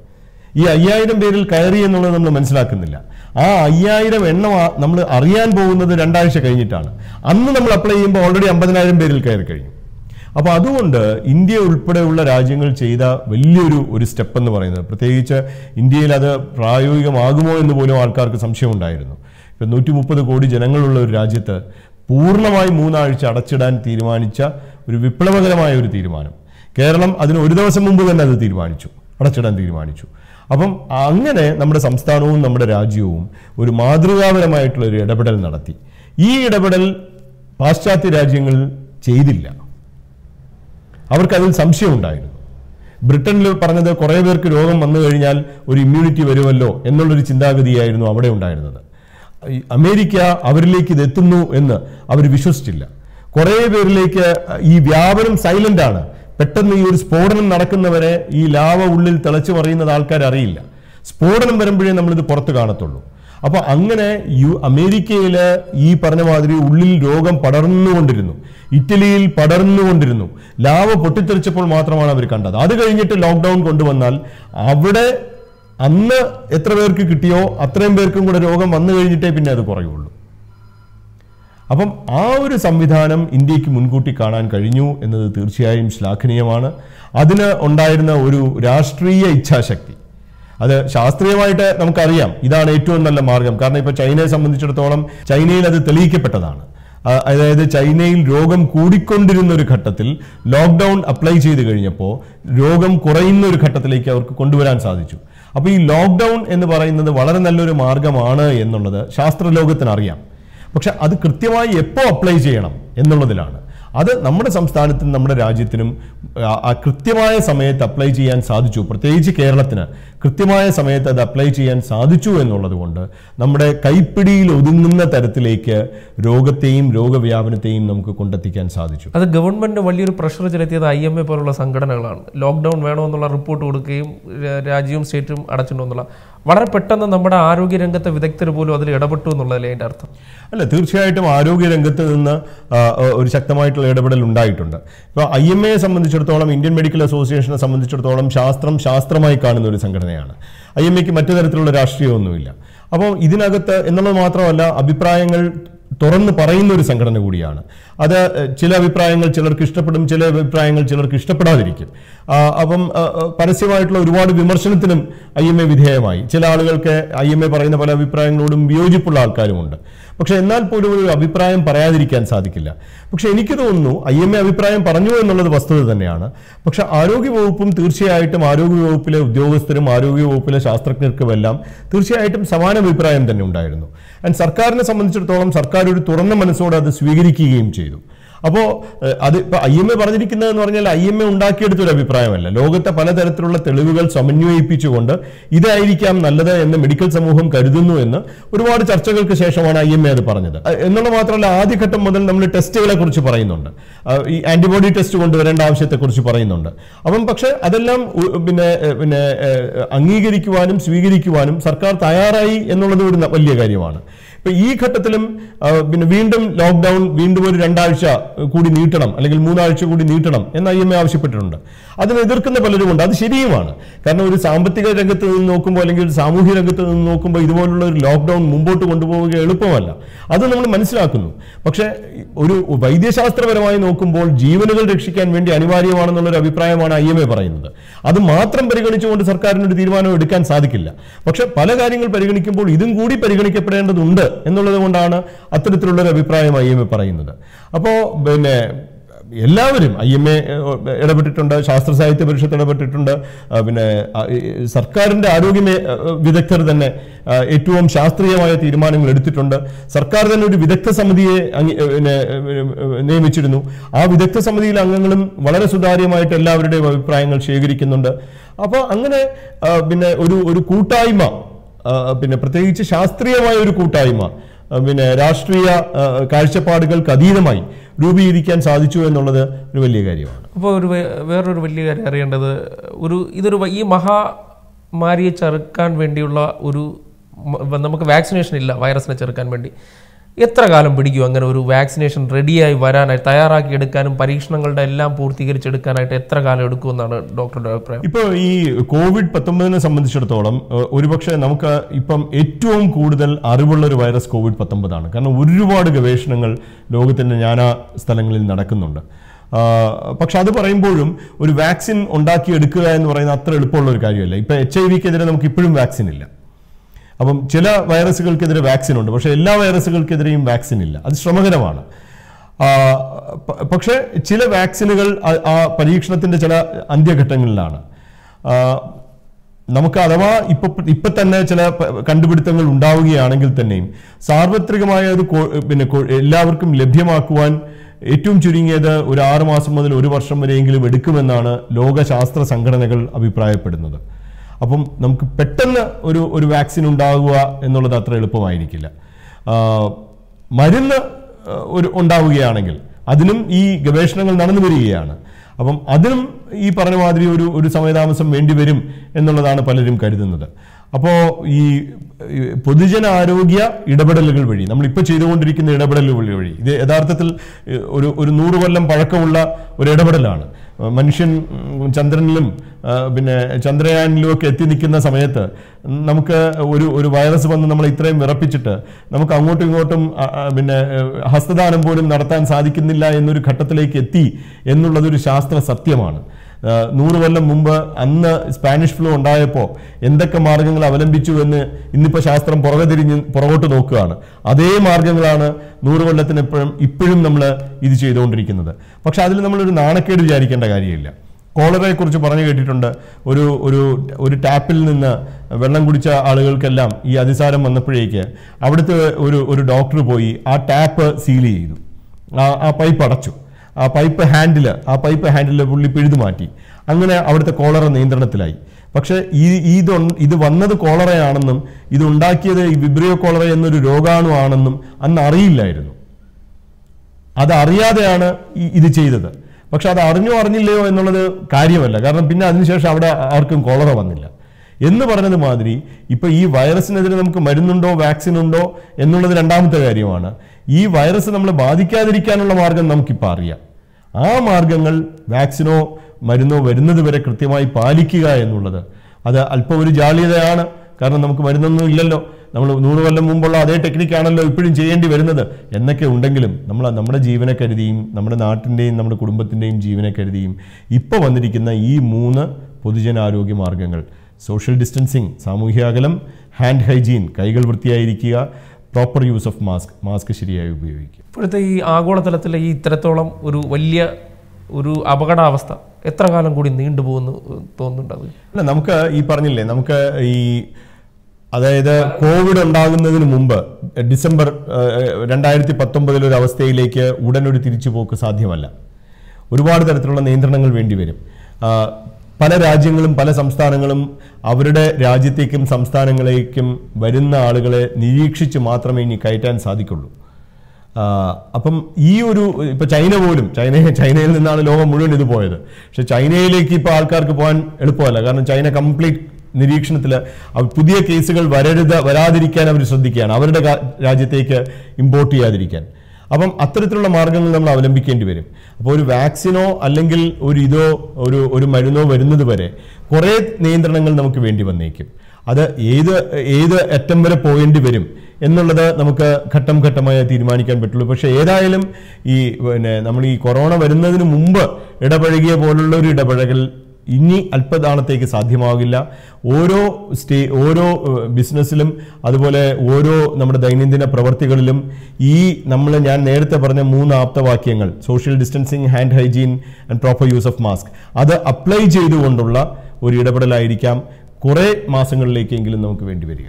ഈ അയ്യായിരം പേരിൽ കയറി എന്നുള്ളത് നമ്മൾ മനസ്സിലാക്കുന്നില്ല. ആ അയ്യായിരം എണ്ണം നമ്മൾ അറിയാൻ പോകുന്നത് രണ്ടാഴ്ച കഴിഞ്ഞിട്ടാണ്. അന്ന് നമ്മൾ അപ്ലൈ ചെയ്യുമ്പോൾ ഓൾറെഡി അമ്പതിനായിരം പേരിൽ കയറി കഴിഞ്ഞു. അപ്പൊ അതുകൊണ്ട് ഇന്ത്യ ഉൾപ്പെടെയുള്ള രാജ്യങ്ങൾ ചെയ്ത വലിയൊരു ഒരു സ്റ്റെപ്പ് എന്ന് പറയുന്നത്. പ്രത്യേകിച്ച് ഇന്ത്യയിൽ അത് പ്രായോഗികമാകുമോ എന്ന് പോലും ആൾക്കാർക്ക് സംശയമുണ്ടായിരുന്നു. ഇപ്പൊ നൂറ്റി മുപ്പത് കോടി ജനങ്ങളുള്ള ഒരു രാജ്യത്ത് പൂർണമായി മൂന്നാഴ്ച അടച്ചിടാൻ തീരുമാനിച്ച ഒരു വിപ്ലവകരമായ ഒരു തീരുമാനം. കേരളം അതിന് ഒരു ദിവസം മുമ്പ് തന്നെ അത് തീരുമാനിച്ചു. അടച്ചിടാൻ തീരുമാനിച്ചു. അപ്പം അങ്ങനെ നമ്മുടെ സംസ്ഥാനവും നമ്മുടെ രാജ്യവും ഒരു മാതൃകാപരമായിട്ടുള്ള ഒരു ഇടപെടൽ നടത്തി. ഈ ഇടപെടൽ പാശ്ചാത്യ രാജ്യങ്ങളിൽ ചെയ്തില്ല. അവർക്ക് സംശയം സംശയമുണ്ടായിരുന്നു. ബ്രിട്ടനിൽ പറഞ്ഞത് കുറേ പേർക്ക് രോഗം വന്നു കഴിഞ്ഞാൽ ഒരു ഇമ്മ്യൂണിറ്റി വരുമല്ലോ എന്നുള്ളൊരു ചിന്താഗതിയായിരുന്നു അവിടെ ഉണ്ടായിരുന്നത്. അമേരിക്ക അവരിലേക്ക് ഇത് എത്തുന്നു എന്ന് അവർ വിശ്വസിച്ചില്ല. കുറേ പേരിലേക്ക് ഈ വ്യാപനം സൈലന്റ് ആണ്. പെട്ടെന്ന് ഈ ഒരു സ്ഫോടനം നടക്കുന്നവരെ ഈ ലാവ ഉള്ളിൽ തിളച്ചു മറിയുന്നത് ആൾക്കാർ അറിയില്ല സ്ഫോടനം വരുമ്പോഴേ നമ്മളിത് പുറത്ത് കാണത്തുള്ളൂ. അപ്പൊ അങ്ങനെ യു അമേരിക്കയിൽ ഈ പറഞ്ഞ മാതിരി ഉള്ളിൽ രോഗം പടർന്നുകൊണ്ടിരുന്നു. ഇറ്റലിയിൽ പടർന്നുകൊണ്ടിരുന്നു. ലാവ പൊട്ടിത്തെറിച്ചപ്പോൾ മാത്രമാണ് അവർ കണ്ടത്. അത് കഴിഞ്ഞിട്ട് ലോക്ക്ഡൗൺ കൊണ്ടുവന്നാൽ അവിടെ അന്ന് എത്ര പേർക്ക് കിട്ടിയോ അത്രയും പേർക്കും കൂടെ രോഗം വന്നു കഴിഞ്ഞിട്ടേ പിന്നെ അത് കുറയുള്ളൂ. അപ്പം ആ ഒരു സംവിധാനം ഇന്ത്യയ്ക്ക് മുൻകൂട്ടി കാണാൻ കഴിഞ്ഞു എന്നത് തീർച്ചയായും ശ്ലാഘനീയമാണ്. അതിന് ഉണ്ടായിരുന്ന ഒരു രാഷ്ട്രീയ ഇച്ഛാശക്തി. അത് ശാസ്ത്രീയമായിട്ട് നമുക്കറിയാം. ഇതാണ് ഏറ്റവും നല്ല മാർഗം. കാരണം ഇപ്പോൾ ചൈനയെ സംബന്ധിച്ചിടത്തോളം ചൈനയിൽ അത് തെളിയിക്കപ്പെട്ടതാണ്. അതായത് ചൈനയിൽ രോഗം കൂടിക്കൊണ്ടിരുന്ന ഒരു ഘട്ടത്തിൽ ലോക്ക്ഡൗൺ അപ്ലൈ ചെയ്ത് കഴിഞ്ഞപ്പോൾ രോഗം കുറയുന്ന ഒരു ഘട്ടത്തിലേക്ക് അവർക്ക് കൊണ്ടുവരാൻ സാധിച്ചു. അപ്പോൾ ഈ ലോക്ക്ഡൗൺ എന്ന് പറയുന്നത് വളരെ നല്ലൊരു മാർഗമാണ് എന്നുള്ളത് ശാസ്ത്രലോകത്തിന് അറിയാം പക്ഷെ അത് കൃത്യമായി എപ്പോൾ അപ്ലൈ ചെയ്യണം എന്നുള്ളതിലാണ്. അത് നമ്മുടെ സംസ്ഥാനത്തിനും നമ്മുടെ രാജ്യത്തിനും ആ- കൃത്യമായ സമയത്ത് അപ്ലൈ ചെയ്യാൻ സാധിച്ചു. പ്രത്യേകിച്ച് കേരളത്തിന് കൃത്യമായ സമയത്ത് അത് അപ്ലൈ ചെയ്യാൻ സാധിച്ചു എന്നുള്ളത് കൊണ്ട് നമ്മുടെ കൈപ്പിടിയിൽ ഒതുങ്ങുന്ന തരത്തിലേക്ക് രോഗത്തെയും രോഗവ്യാപനത്തെയും നമുക്ക് കൊണ്ടെത്തിക്കാൻ സാധിച്ചു. അത് ഗവൺമെന്റ് വലിയൊരു പ്രഷർ ചെലുത്തിയത് ഐ എം എ പോലുള്ള സംഘടനകളാണ്. ലോക്ക്ഡൗൺ വേണമെന്നുള്ള റിപ്പോർട്ട് കൊടുക്കുകയും രാജ്യവും സ്റ്റേറ്റും അടച്ചിട്ടുണ്ടെന്നുള്ള വളരെ പെട്ടെന്ന് നമ്മുടെ ആരോഗ്യ രംഗത്തെ വിദഗ്ധർ പോലും അതിൽ ഇടപെട്ടു എന്നുള്ളതല്ലേ അതിന്റെ അർത്ഥം? അല്ല തീർച്ചയായിട്ടും ആരോഗ്യ രംഗത്ത് നിന്ന് ഒരു ശക്തമായിട്ടുള്ള ഇടപെടൽ ഉണ്ടായിട്ടുണ്ട്. ഇപ്പോൾ ഐ എം എയെ സംബന്ധിച്ചിടത്തോളം ഇന്ത്യൻ മെഡിക്കൽ അസോസിയേഷനെ സംബന്ധിച്ചിടത്തോളം ശാസ്ത്രം ശാസ്ത്രമായി കാണുന്ന ഒരു സംഘടനയാണ്. ഐ എം എക്ക് മറ്റു തരത്തിലുള്ള രാഷ്ട്രീയമൊന്നുമില്ല. അപ്പോൾ ഇതിനകത്ത് എന്നുള്ളത് മാത്രമല്ല അഭിപ്രായങ്ങൾ തുറന്ന് പറയുന്ന ഒരു സംഘടന കൂടിയാണ്. അത് ചില അഭിപ്രായങ്ങൾ ചിലർക്ക് ഇഷ്ടപ്പെടും ചില അഭിപ്രായങ്ങൾ ചിലർക്ക് ഇഷ്ടപ്പെടാതിരിക്കും. അപ്പം പരസ്യമായിട്ടുള്ള ഒരുപാട് വിമർശനത്തിനും ഐ എം എ വിധേയമായി. ചില ആളുകൾക്ക് ഐ എം എ പറയുന്ന പല അഭിപ്രായങ്ങളോടും വിയോജിപ്പുള്ള ആൾക്കാരുമുണ്ട്. പക്ഷെ എന്നാൽ പോലും ഒരു അഭിപ്രായം പറയാതിരിക്കാൻ സാധിക്കില്ല. പക്ഷെ എനിക്ക് തോന്നുന്നു ഐ എം എ അഭിപ്രായം പറഞ്ഞു എന്നുള്ളത് വസ്തുത തന്നെയാണ്. പക്ഷെ ആരോഗ്യവകുപ്പും തീർച്ചയായിട്ടും ആരോഗ്യവകുപ്പിലെ ഉദ്യോഗസ്ഥരും ആരോഗ്യവകുപ്പിലെ ശാസ്ത്രജ്ഞർക്കുമെല്ലാം തീർച്ചയായിട്ടും സമാന അഭിപ്രായം തന്നെ ഉണ്ടായിരുന്നു. ആൻഡ് സർക്കാരിനെ സംബന്ധിച്ചിടത്തോളം സർക്കാർ ഒരു തുറന്ന മനസ്സോടെ അത് സ്വീകരിക്കുകയും ചെയ്തു. അപ്പോൾ അത് ഇപ്പൊ ഐ എം എ പറഞ്ഞിരിക്കുന്നത് എന്ന് പറഞ്ഞാൽ ഐ എം എ ഉണ്ടാക്കിയെടുത്തൊരു അഭിപ്രായമല്ല. ലോകത്തെ പലതരത്തിലുള്ള തെളിവുകൾ സമന്വയിപ്പിച്ചുകൊണ്ട് ഇതായിരിക്കാം നല്ലത് എന്ന് മെഡിക്കൽ സമൂഹം കരുതുന്നു എന്ന് ഒരുപാട് ചർച്ചകൾക്ക് ശേഷമാണ് ഐ എം എ അത് പറഞ്ഞത്. എന്നുള്ള മാത്രമല്ല ആദ്യഘട്ടം മുതൽ നമ്മൾ ടെസ്റ്റുകളെ കുറിച്ച് പറയുന്നുണ്ട്. ഈ ആന്റിബോഡി ടെസ്റ്റ് കൊണ്ടുവരേണ്ട ആവശ്യത്തെക്കുറിച്ച് പറയുന്നുണ്ട്. അപ്പം പക്ഷെ അതെല്ലാം പിന്നെ പിന്നെ അംഗീകരിക്കുവാനും സ്വീകരിക്കുവാനും സർക്കാർ തയ്യാറായി എന്നുള്ളത് ഒരു വലിയ കാര്യമാണ്. ഇപ്പൊ ഈ ഘട്ടത്തിലും പിന്നെ വീണ്ടും ലോക്ക്ഡൌൺ വീണ്ടും ഒരു രണ്ടാഴ്ച കൂടി നീട്ടണം അല്ലെങ്കിൽ മൂന്നാഴ്ച കൂടി നീട്ടണം എന്ന് ഐ എം എ ആവശ്യപ്പെട്ടിട്ടുണ്ട്. അതിനെ എതിർക്കുന്ന പലരുമുണ്ട്. അത് ശരിയുമാണ്. കാരണം ഒരു സാമ്പത്തിക രംഗത്ത് നിന്ന് നോക്കുമ്പോൾ അല്ലെങ്കിൽ ഒരു സാമൂഹ്യ രംഗത്ത് നിന്ന് നോക്കുമ്പോൾ ഇതുപോലുള്ള ഒരു ലോക്ക്ഡൗൺ മുമ്പോട്ട് കൊണ്ടുപോവുക എളുപ്പമല്ല. അത് നമ്മൾ മനസ്സിലാക്കുന്നു. പക്ഷേ ഒരു വൈദ്യശാസ്ത്രപരമായി നോക്കുമ്പോൾ ജീവനുകൾ രക്ഷിക്കാൻ വേണ്ടി അനിവാര്യമാണെന്നുള്ളൊരു അഭിപ്രായമാണ് ഐ എം എ പറയുന്നത്. അത് മാത്രം പരിഗണിച്ചുകൊണ്ട് സർക്കാരിന് ഒരു തീരുമാനം എടുക്കാൻ സാധിക്കില്ല. പക്ഷേ പല കാര്യങ്ങൾ പരിഗണിക്കുമ്പോൾ ഇതും കൂടി പരിഗണിക്കപ്പെടേണ്ടതുണ്ട് എന്നുള്ളത് കൊണ്ടാണ് അത്തരത്തിലുള്ളൊരു അഭിപ്രായം ഐ എം എ പറയുന്നത്. അപ്പോൾ പിന്നെ എല്ലാവരും ഐ എം എ ഇടപെട്ടിട്ടുണ്ട് ശാസ്ത്ര സാഹിത്യ പരിഷത്ത് ഇടപെട്ടിട്ടുണ്ട്. പിന്നെ സർക്കാരിന്റെ ആരോഗ്യ വിദഗ്ധർ തന്നെ ഏറ്റവും ശാസ്ത്രീയമായ തീരുമാനങ്ങൾ എടുത്തിട്ടുണ്ട്. സർക്കാർ തന്നെ ഒരു വിദഗ്ധ സമിതിയെ പിന്നെ നിയമിച്ചിരുന്നു. ആ വിദഗ്ധ സമിതിയിലെ അംഗങ്ങളും വളരെ സുതാര്യമായിട്ട് എല്ലാവരുടെയും അഭിപ്രായങ്ങൾ ശേഖരിക്കുന്നുണ്ട്. അപ്പോൾ അങ്ങനെ പിന്നെ ഒരു ഒരു കൂട്ടായ്മ പിന്നെ പ്രത്യേകിച്ച് ശാസ്ത്രീയമായ ഒരു കൂട്ടായ്മ പിന്നെ രാഷ്ട്രീയ കാഴ്ചപ്പാടുകൾക്ക് അതീതമായി രൂപീകരിക്കാൻ സാധിച്ചു എന്നുള്ളത് ഒരു വലിയ കാര്യമാണ്. അപ്പോൾ ഒരു വേറൊരു വലിയ കാര്യം അറിയേണ്ടത് ഒരു ഇതൊരു ഈ മഹാമാരിയെ ചെറുക്കാൻ വേണ്ടിയുള്ള ഒരു നമുക്ക് വാക്സിനേഷൻ ഇല്ല വൈറസിനെ ചെറുക്കാൻ വേണ്ടി. എത്ര കാലം പിടിക്കും അങ്ങനെ ഒരു വാക്സിനേഷൻ റെഡിയായി വരാനായി തയ്യാറാക്കി എടുക്കാനും പരീക്ഷണങ്ങളുടെ എല്ലാം പൂർത്തീകരിച്ചെടുക്കാനായിട്ട് എത്ര കാലം എടുക്കുമെന്നാണ് ഡോക്ടറുടെ അഭിപ്രായം? ഇപ്പോൾ ഈ കോവിഡ് പത്തൊമ്പതിനെ സംബന്ധിച്ചിടത്തോളം ഒരുപക്ഷെ നമുക്ക് ഇപ്പം ഏറ്റവും കൂടുതൽ അറിവുള്ള ഒരു വൈറസ് കോവിഡ് പത്തൊമ്പതാണ്. കാരണം ഒരുപാട് ഗവേഷണങ്ങൾ ലോകത്തിന്റെ നാനാ സ്ഥലങ്ങളിൽ നടക്കുന്നുണ്ട്. പക്ഷെ അത് പറയുമ്പോഴും ഒരു വാക്സിൻ ഉണ്ടാക്കിയെടുക്കുക എന്ന് പറയുന്നത് അത്ര എളുപ്പമുള്ള ഒരു കാര്യമല്ല. ഇപ്പൊ എച്ച് ഐ വിക്കെതിരെ നമുക്ക് ഇപ്പോഴും വാക്സിൻ ഇല്ല. അപ്പം ചില വൈറസുകൾക്കെതിരെ വാക്സിൻ ഉണ്ട്. പക്ഷെ എല്ലാ വൈറസുകൾക്കെതിരെയും വാക്സിൻ ഇല്ല. അത് ശ്രമകരമാണ്. പക്ഷേ ചില വാക്സിനുകൾ ആ- പരീക്ഷണത്തിന്റെ ചില അന്ത്യഘട്ടങ്ങളിലാണ്. നമുക്ക് അഥവാ ഇപ്പൊ ഇപ്പൊ തന്നെ ചില കണ്ടുപിടുത്തങ്ങൾ ഉണ്ടാവുകയാണെങ്കിൽ തന്നെയും സാർവത്രികമായ ഒരു പിന്നെ എല്ലാവർക്കും ലഭ്യമാക്കുവാൻ ഏറ്റവും ചുരുങ്ങിയത് ഒരു ആറുമാസം മുതൽ ഒരു വർഷം വരെയെങ്കിലും എടുക്കുമെന്നാണ് ലോകശാസ്ത്ര സംഘടനകൾ അഭിപ്രായപ്പെടുന്നത്. അപ്പം നമുക്ക് പെട്ടെന്ന് ഒരു ഒരു വാക്സിൻ ഉണ്ടാകുക എന്നുള്ളത് അത്ര എളുപ്പമായിരിക്കില്ല. മരുന്ന് ഒരു ഉണ്ടാവുകയാണെങ്കിൽ അതിനും ഈ ഗവേഷണങ്ങൾ നടന്നു വരികയാണ്. അപ്പം അതിനും ഈ പറഞ്ഞ മാതിരി ഒരു ഒരു സമയതാമസം വേണ്ടി വരും എന്നുള്ളതാണ് പലരും കരുതുന്നത്. അപ്പോൾ ഈ ഈ പൊതുജനാരോഗ്യ ഇടപെടലുകൾ വഴി നമ്മളിപ്പോൾ ചെയ്തുകൊണ്ടിരിക്കുന്ന ഇടപെടലുകൾ വഴി ഇത് യഥാർത്ഥത്തിൽ ഒരു ഒരു നൂറ് കൊല്ലം പഴക്കമുള്ള ഒരു ഇടപെടലാണ്. മനുഷ്യൻ ചന്ദ്രനിലും പിന്നെ ചന്ദ്രയാനിലും ഒക്കെ എത്തി നിൽക്കുന്ന സമയത്ത് നമുക്ക് ഒരു ഒരു വൈറസ് വന്ന് നമ്മൾ ഇത്രയും വിറപ്പിച്ചിട്ട് നമുക്ക് അങ്ങോട്ടും ഇങ്ങോട്ടും പിന്നെ ഹസ്തദാനം പോലും നടത്താൻ സാധിക്കുന്നില്ല എന്നൊരു ഘട്ടത്തിലേക്ക് എത്തി എന്നുള്ളതൊരു ശാസ്ത്ര സത്യമാണ്. നൂറ് കൊല്ലം മുമ്പ് അന്ന് സ്പാനിഷ് ഫ്ലൂ ഉണ്ടായപ്പോൾ എന്തൊക്കെ മാർഗങ്ങൾ അവലംബിച്ചു എന്ന് ഇന്നിപ്പോൾ ശാസ്ത്രം പുറകെ തിരിഞ്ഞ് പുറകോട്ട് നോക്കുകയാണ്. അതേ മാർഗങ്ങളാണ് നൂറ് കൊല്ലത്തിന് എപ്പോഴും ഇപ്പോഴും നമ്മൾ ഇത് ചെയ്തുകൊണ്ടിരിക്കുന്നത്. പക്ഷെ അതിൽ നമ്മളൊരു നാണക്കേട് വിചാരിക്കേണ്ട കാര്യമില്ല. കോളറയെക്കുറിച്ച് പറഞ്ഞു കേട്ടിട്ടുണ്ട്. ഒരു ഒരു ഒരു ടാപ്പിൽ നിന്ന് വെള്ളം കുടിച്ച ആളുകൾക്കെല്ലാം ഈ അതിസാരം വന്നപ്പോഴേക്ക് അവിടുത്തെ ഒരു ഒരു ഡോക്ടർ പോയി ആ ടാപ്പ് സീൽ ചെയ്തു. ആ പൈപ്പ് അടച്ചു. ആ പൈപ്പ് ഹാൻഡിൽ ആ പൈപ്പ് ഹാൻഡിൽ പുള്ളി പിഴുതു മാറ്റി. അങ്ങനെ അവിടുത്തെ കോളറ നിയന്ത്രണത്തിലായി. പക്ഷേ ഈ ഇത് ഇത് വന്നത് കോളറയാണെന്നും ഇത് ഉണ്ടാക്കിയത് ഈ വിബ്രിയോ കോളറ എന്നൊരു രോഗാണു ആണെന്നും അന്ന് അറിയില്ലായിരുന്നു. അതറിയാതെയാണ് ഇത് ചെയ്തത്. പക്ഷെ അത് അറിഞ്ഞോ അറിഞ്ഞില്ലയോ എന്നുള്ളത് കാര്യമല്ല. കാരണം പിന്നെ അതിനുശേഷം അവിടെ ആർക്കും കോളറ വന്നില്ല. എന്ന് പറഞ്ഞത് മാതിരി ഇപ്പൊ ഈ വൈറസിനെതിരെ നമുക്ക് മരുന്നുണ്ടോ വാക്സിൻ ഉണ്ടോ എന്നുള്ളത് രണ്ടാമത്തെ കാര്യമാണ്. ഈ വൈറസ് നമ്മളെ ബാധിക്കാതിരിക്കാനുള്ള മാർഗം നമുക്കിപ്പോൾ അറിയാം. ആ മാർഗങ്ങൾ വാക്സിനോ മരുന്നോ വരുന്നത് വരെ കൃത്യമായി പാലിക്കുക എന്നുള്ളത്. അത് അല്പം ഒരു ജാള്യതയാണ്. കാരണം നമുക്ക് മരുന്നൊന്നും ഇല്ലല്ലോ. നമ്മൾ നൂറ് കൊല്ലം മുമ്പുള്ള അതേ ടെക്നിക്കാണല്ലോ ഇപ്പോഴും ചെയ്യേണ്ടി വരുന്നത്. എന്നൊക്കെ ഉണ്ടെങ്കിലും നമ്മൾ നമ്മുടെ ജീവനെ കരുതിയും നമ്മുടെ നാട്ടിന്റെയും നമ്മുടെ കുടുംബത്തിന്റെയും ജീവനെ കരുതിയും ഇപ്പോൾ വന്നിരിക്കുന്ന ഈ മൂന്ന് പൊതുജനാരോഗ്യ മാർഗങ്ങൾ. സോഷ്യൽ ഡിസ്റ്റൻസിങ് സാമൂഹ്യ അകലം ഹാൻഡ് ഹൈജീൻ കൈകൾ വൃത്തിയായിരിക്കുക proper use of mask mask ശരിയായി ഉപയോഗിക്കുക. ഇപ്പോഴത്തെ ഈ ആഗോളതലത്തിലെ ഈ ഇത്തരത്തോളം ഒരു വലിയ ഒരു അപകടാവസ്ഥ എത്ര കാലം കൂടി നീണ്ടുപോകുന്നു തോന്നുന്നുണ്ട് അത്? അല്ല നമുക്ക് ഈ പറഞ്ഞില്ലേ നമുക്ക് ഈ അതായത് കോവിഡ് ഉണ്ടാകുന്നതിന് മുമ്പ് ഡിസംബർ രണ്ടായിരത്തി പത്തൊമ്പതിലൊരു അവസ്ഥയിലേക്ക് ഉടനൊരു തിരിച്ചുപോക്ക് സാധ്യമല്ല. ഒരുപാട് തരത്തിലുള്ള നിയന്ത്രണങ്ങൾ വേണ്ടിവരും ആ, പല രാജ്യങ്ങളും പല സംസ്ഥാനങ്ങളും അവരുടെ രാജ്യത്തേക്കും സംസ്ഥാനങ്ങളിലേക്കും വരുന്ന ആളുകളെ നിരീക്ഷിച്ച് മാത്രമേ ഇനി കയറ്റാൻ സാധിക്കുള്ളൂ. അപ്പം ഈ ഒരു ഇപ്പം ചൈന പോലും ചൈന ചൈനയിൽ നിന്നാണ് ലോകം മുഴുവൻ ഇത് പോയത്. പക്ഷെ ചൈനയിലേക്ക് ഇപ്പോൾ ആൾക്കാർക്ക് പോകാൻ എളുപ്പമല്ല. കാരണം ചൈന കംപ്ലീറ്റ് നിരീക്ഷണത്തിൽ പുതിയ കേസുകൾ വരരുത് വരാതിരിക്കാൻ അവർ ശ്രദ്ധിക്കുകയാണ്. അവരുടെ രാജ്യത്തേക്ക് ഇമ്പോർട്ട് ചെയ്യാതിരിക്കാൻ. അപ്പം അത്തരത്തിലുള്ള മാർഗങ്ങൾ നമ്മൾ അവലംബിക്കേണ്ടി വരും. അപ്പോൾ ഒരു വാക്സിനോ അല്ലെങ്കിൽ ഒരു ഇതോ ഒരു ഒരു മരുന്നോ വരുന്നത് വരെ കുറേ നിയന്ത്രണങ്ങൾ നമുക്ക് വേണ്ടി വന്നേക്കും. അത് ഏത് ഏത് അറ്റം വരെ പോകേണ്ടി വരും എന്നുള്ളത് നമുക്ക് ഘട്ടം ഘട്ടമായി തീരുമാനിക്കാൻ പറ്റുള്ളൂ. പക്ഷേ ഏതായാലും ഈ പിന്നെ നമ്മൾ ഈ കൊറോണ വരുന്നതിന് മുമ്പ് ഇടപഴകിയ പോലുള്ള ഒരു ഇടപഴകൽ ഇനി അല്പനാളത്തേക്ക് സാധ്യമാകില്ല. ഓരോ സ്റ്റേ ഓരോ ബിസിനസ്സിലും അതുപോലെ ഓരോ നമ്മുടെ ദൈനംദിന പ്രവർത്തികളിലും ഈ നമ്മൾ ഞാൻ നേരത്തെ പറഞ്ഞ മൂന്ന് ആപ്തവാക്യങ്ങൾ social distancing hand hygiene and proper use of mask അത് അപ്ലൈ ചെയ്തുകൊണ്ടുള്ള ഒരു ഇടപെടലായിരിക്കാം കുറേ മാസങ്ങളിലേക്കെങ്കിലും നമുക്ക് വേണ്ടി വരിക.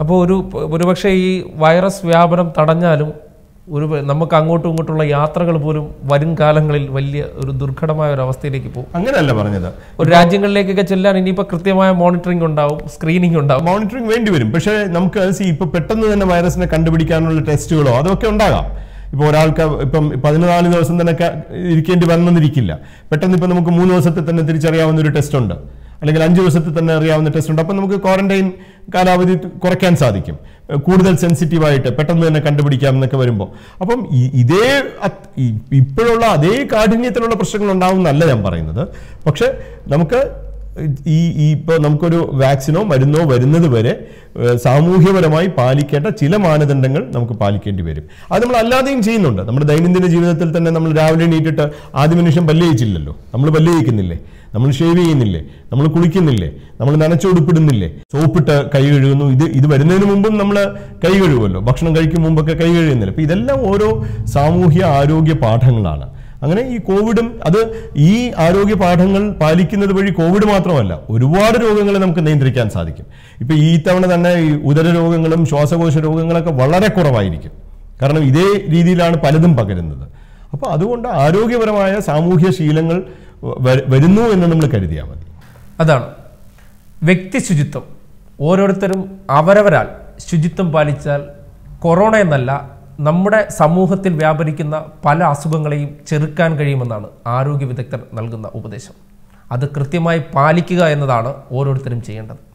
അപ്പോൾ ഒരു ഒരുപക്ഷെ ഈ വൈറസ് വ്യാപനം തടഞ്ഞാലും ഒരു നമുക്ക് അങ്ങോട്ടും ഇങ്ങോട്ടുള്ള യാത്രകൾ പോലും വരും കാലങ്ങളിൽ വലിയ ഒരു ദുർഘടമായ ഒരു അവസ്ഥയിലേക്ക് പോകും. അങ്ങനെയല്ല പറഞ്ഞത്. ഒരു രാജ്യങ്ങളിലേക്കൊക്കെ ചെല്ലാൻ ഇനിയിപ്പോൾ കൃത്യമായ മോണിറ്ററിംഗ് ഉണ്ടാവും സ്ക്രീനിങ് ഉണ്ടാവും. മോണിറ്ററിംഗ് വേണ്ടി വരും. പക്ഷേ നമുക്ക് ഇപ്പോൾ ഇപ്പൊ പെട്ടെന്ന് തന്നെ വൈറസിനെ കണ്ടുപിടിക്കാനുള്ള ടെസ്റ്റുകളോ അതൊക്കെ ഉണ്ടാകാം. ഇപ്പോൾ ഒരാൾക്ക് ഇപ്പം പതിനാല് ദിവസം തന്നെ ഇരിക്കേണ്ടി വന്നെന്നിരിക്കില്ല പെട്ടെന്ന് ഇപ്പം നമുക്ക് മൂന്ന് ദിവസത്തെ തന്നെ തിരിച്ചറിയാവുന്ന ഒരു ടെസ്റ്റ് ഉണ്ട്. അല്ലെങ്കിൽ അഞ്ച് ദിവസത്തിൽ തന്നെ അറിയാവുന്ന ടെസ്റ്റ് ഉണ്ട്. അപ്പം നമുക്ക് ക്വാറന്റൈൻ കാലാവധി കുറയ്ക്കാൻ സാധിക്കും. കൂടുതൽ സെൻസിറ്റീവായിട്ട് പെട്ടെന്ന് തന്നെ കണ്ടുപിടിക്കാം എന്നൊക്കെ വരുമ്പോൾ അപ്പം ഇതേ ഇപ്പോഴുള്ള അതേ കാഠിന്യത്തിലുള്ള പ്രശ്നങ്ങൾ ഉണ്ടാവും എന്നല്ല ഞാൻ പറയുന്നത്. പക്ഷെ നമുക്ക് ഈ ഈ ഇപ്പോൾ നമുക്കൊരു വാക്സിനോ മരുന്നോ വരുന്നത് വരെ സാമൂഹ്യപരമായി പാലിക്കേണ്ട ചില മാനദണ്ഡങ്ങൾ നമുക്ക് പാലിക്കേണ്ടി വരും. അത് നമ്മൾ അല്ലാതെയും ചെയ്യുന്നുണ്ട്. നമ്മുടെ ദൈനംദിന ജീവിതത്തിൽ തന്നെ നമ്മൾ രാവിലെ എണീറ്റിട്ട് ആദ്യ മനുഷ്യൻ പല്ലയിച്ചില്ലല്ലോ നമ്മൾ പല്ലേയിക്കുന്നില്ലേ നമ്മൾ ഷേവ് ചെയ്യുന്നില്ലേ? നമ്മൾ കുളിക്കുന്നില്ലേ? നമ്മൾ നനച്ചുടുപ്പിടുന്നില്ലേ സോപ്പിട്ട് കൈ കഴുകുന്നു. ഇത് ഇത് വരുന്നതിന് മുമ്പും നമ്മൾ കൈ കഴുകുമല്ലോ. ഭക്ഷണം കഴിക്കും മുമ്പൊക്കെ കൈ കഴുകുന്നില്ല? അപ്പോൾ ഇതെല്ലാം ഓരോ സാമൂഹ്യ ആരോഗ്യ പാഠങ്ങളാണ്. അങ്ങനെ ഈ കോവിഡും അത് ഈ ആരോഗ്യ പാഠങ്ങൾ പാലിക്കുന്നത് വഴി കോവിഡ് മാത്രമല്ല ഒരുപാട് രോഗങ്ങളെ നമുക്ക് നിയന്ത്രിക്കാൻ സാധിക്കും. ഇപ്പം ഈ തവണ തന്നെ ഈ ഉദര രോഗങ്ങളും ശ്വാസകോശ രോഗങ്ങളൊക്കെ വളരെ കുറവായിരിക്കും. കാരണം ഇതേ രീതിയിലാണ് പലതും പകരുന്നത്. അപ്പോൾ അതുകൊണ്ട് ആരോഗ്യപരമായ സാമൂഹ്യ ശീലങ്ങൾ വരുന്നു എന്ന് നമ്മൾ കരുതിയാൽ മതി. അതാണ്. വ്യക്തി ശുചിത്വം. ഓരോരുത്തരും അവരവരാൽ ശുചിത്വം പാലിച്ചാൽ കൊറോണ എന്നല്ല നമ്മുടെ സമൂഹത്തിൽ വ്യാപരിക്കുന്ന പല അസുഖങ്ങളെയും ചെറുക്കാൻ കഴിയുമെന്നാണ് ആരോഗ്യ വിദഗ്ധർ നൽകുന്ന ഉപദേശം. അത് കൃത്യമായി പാലിക്കുക എന്നതാണ് ഓരോരുത്തരും ചെയ്യേണ്ടത്.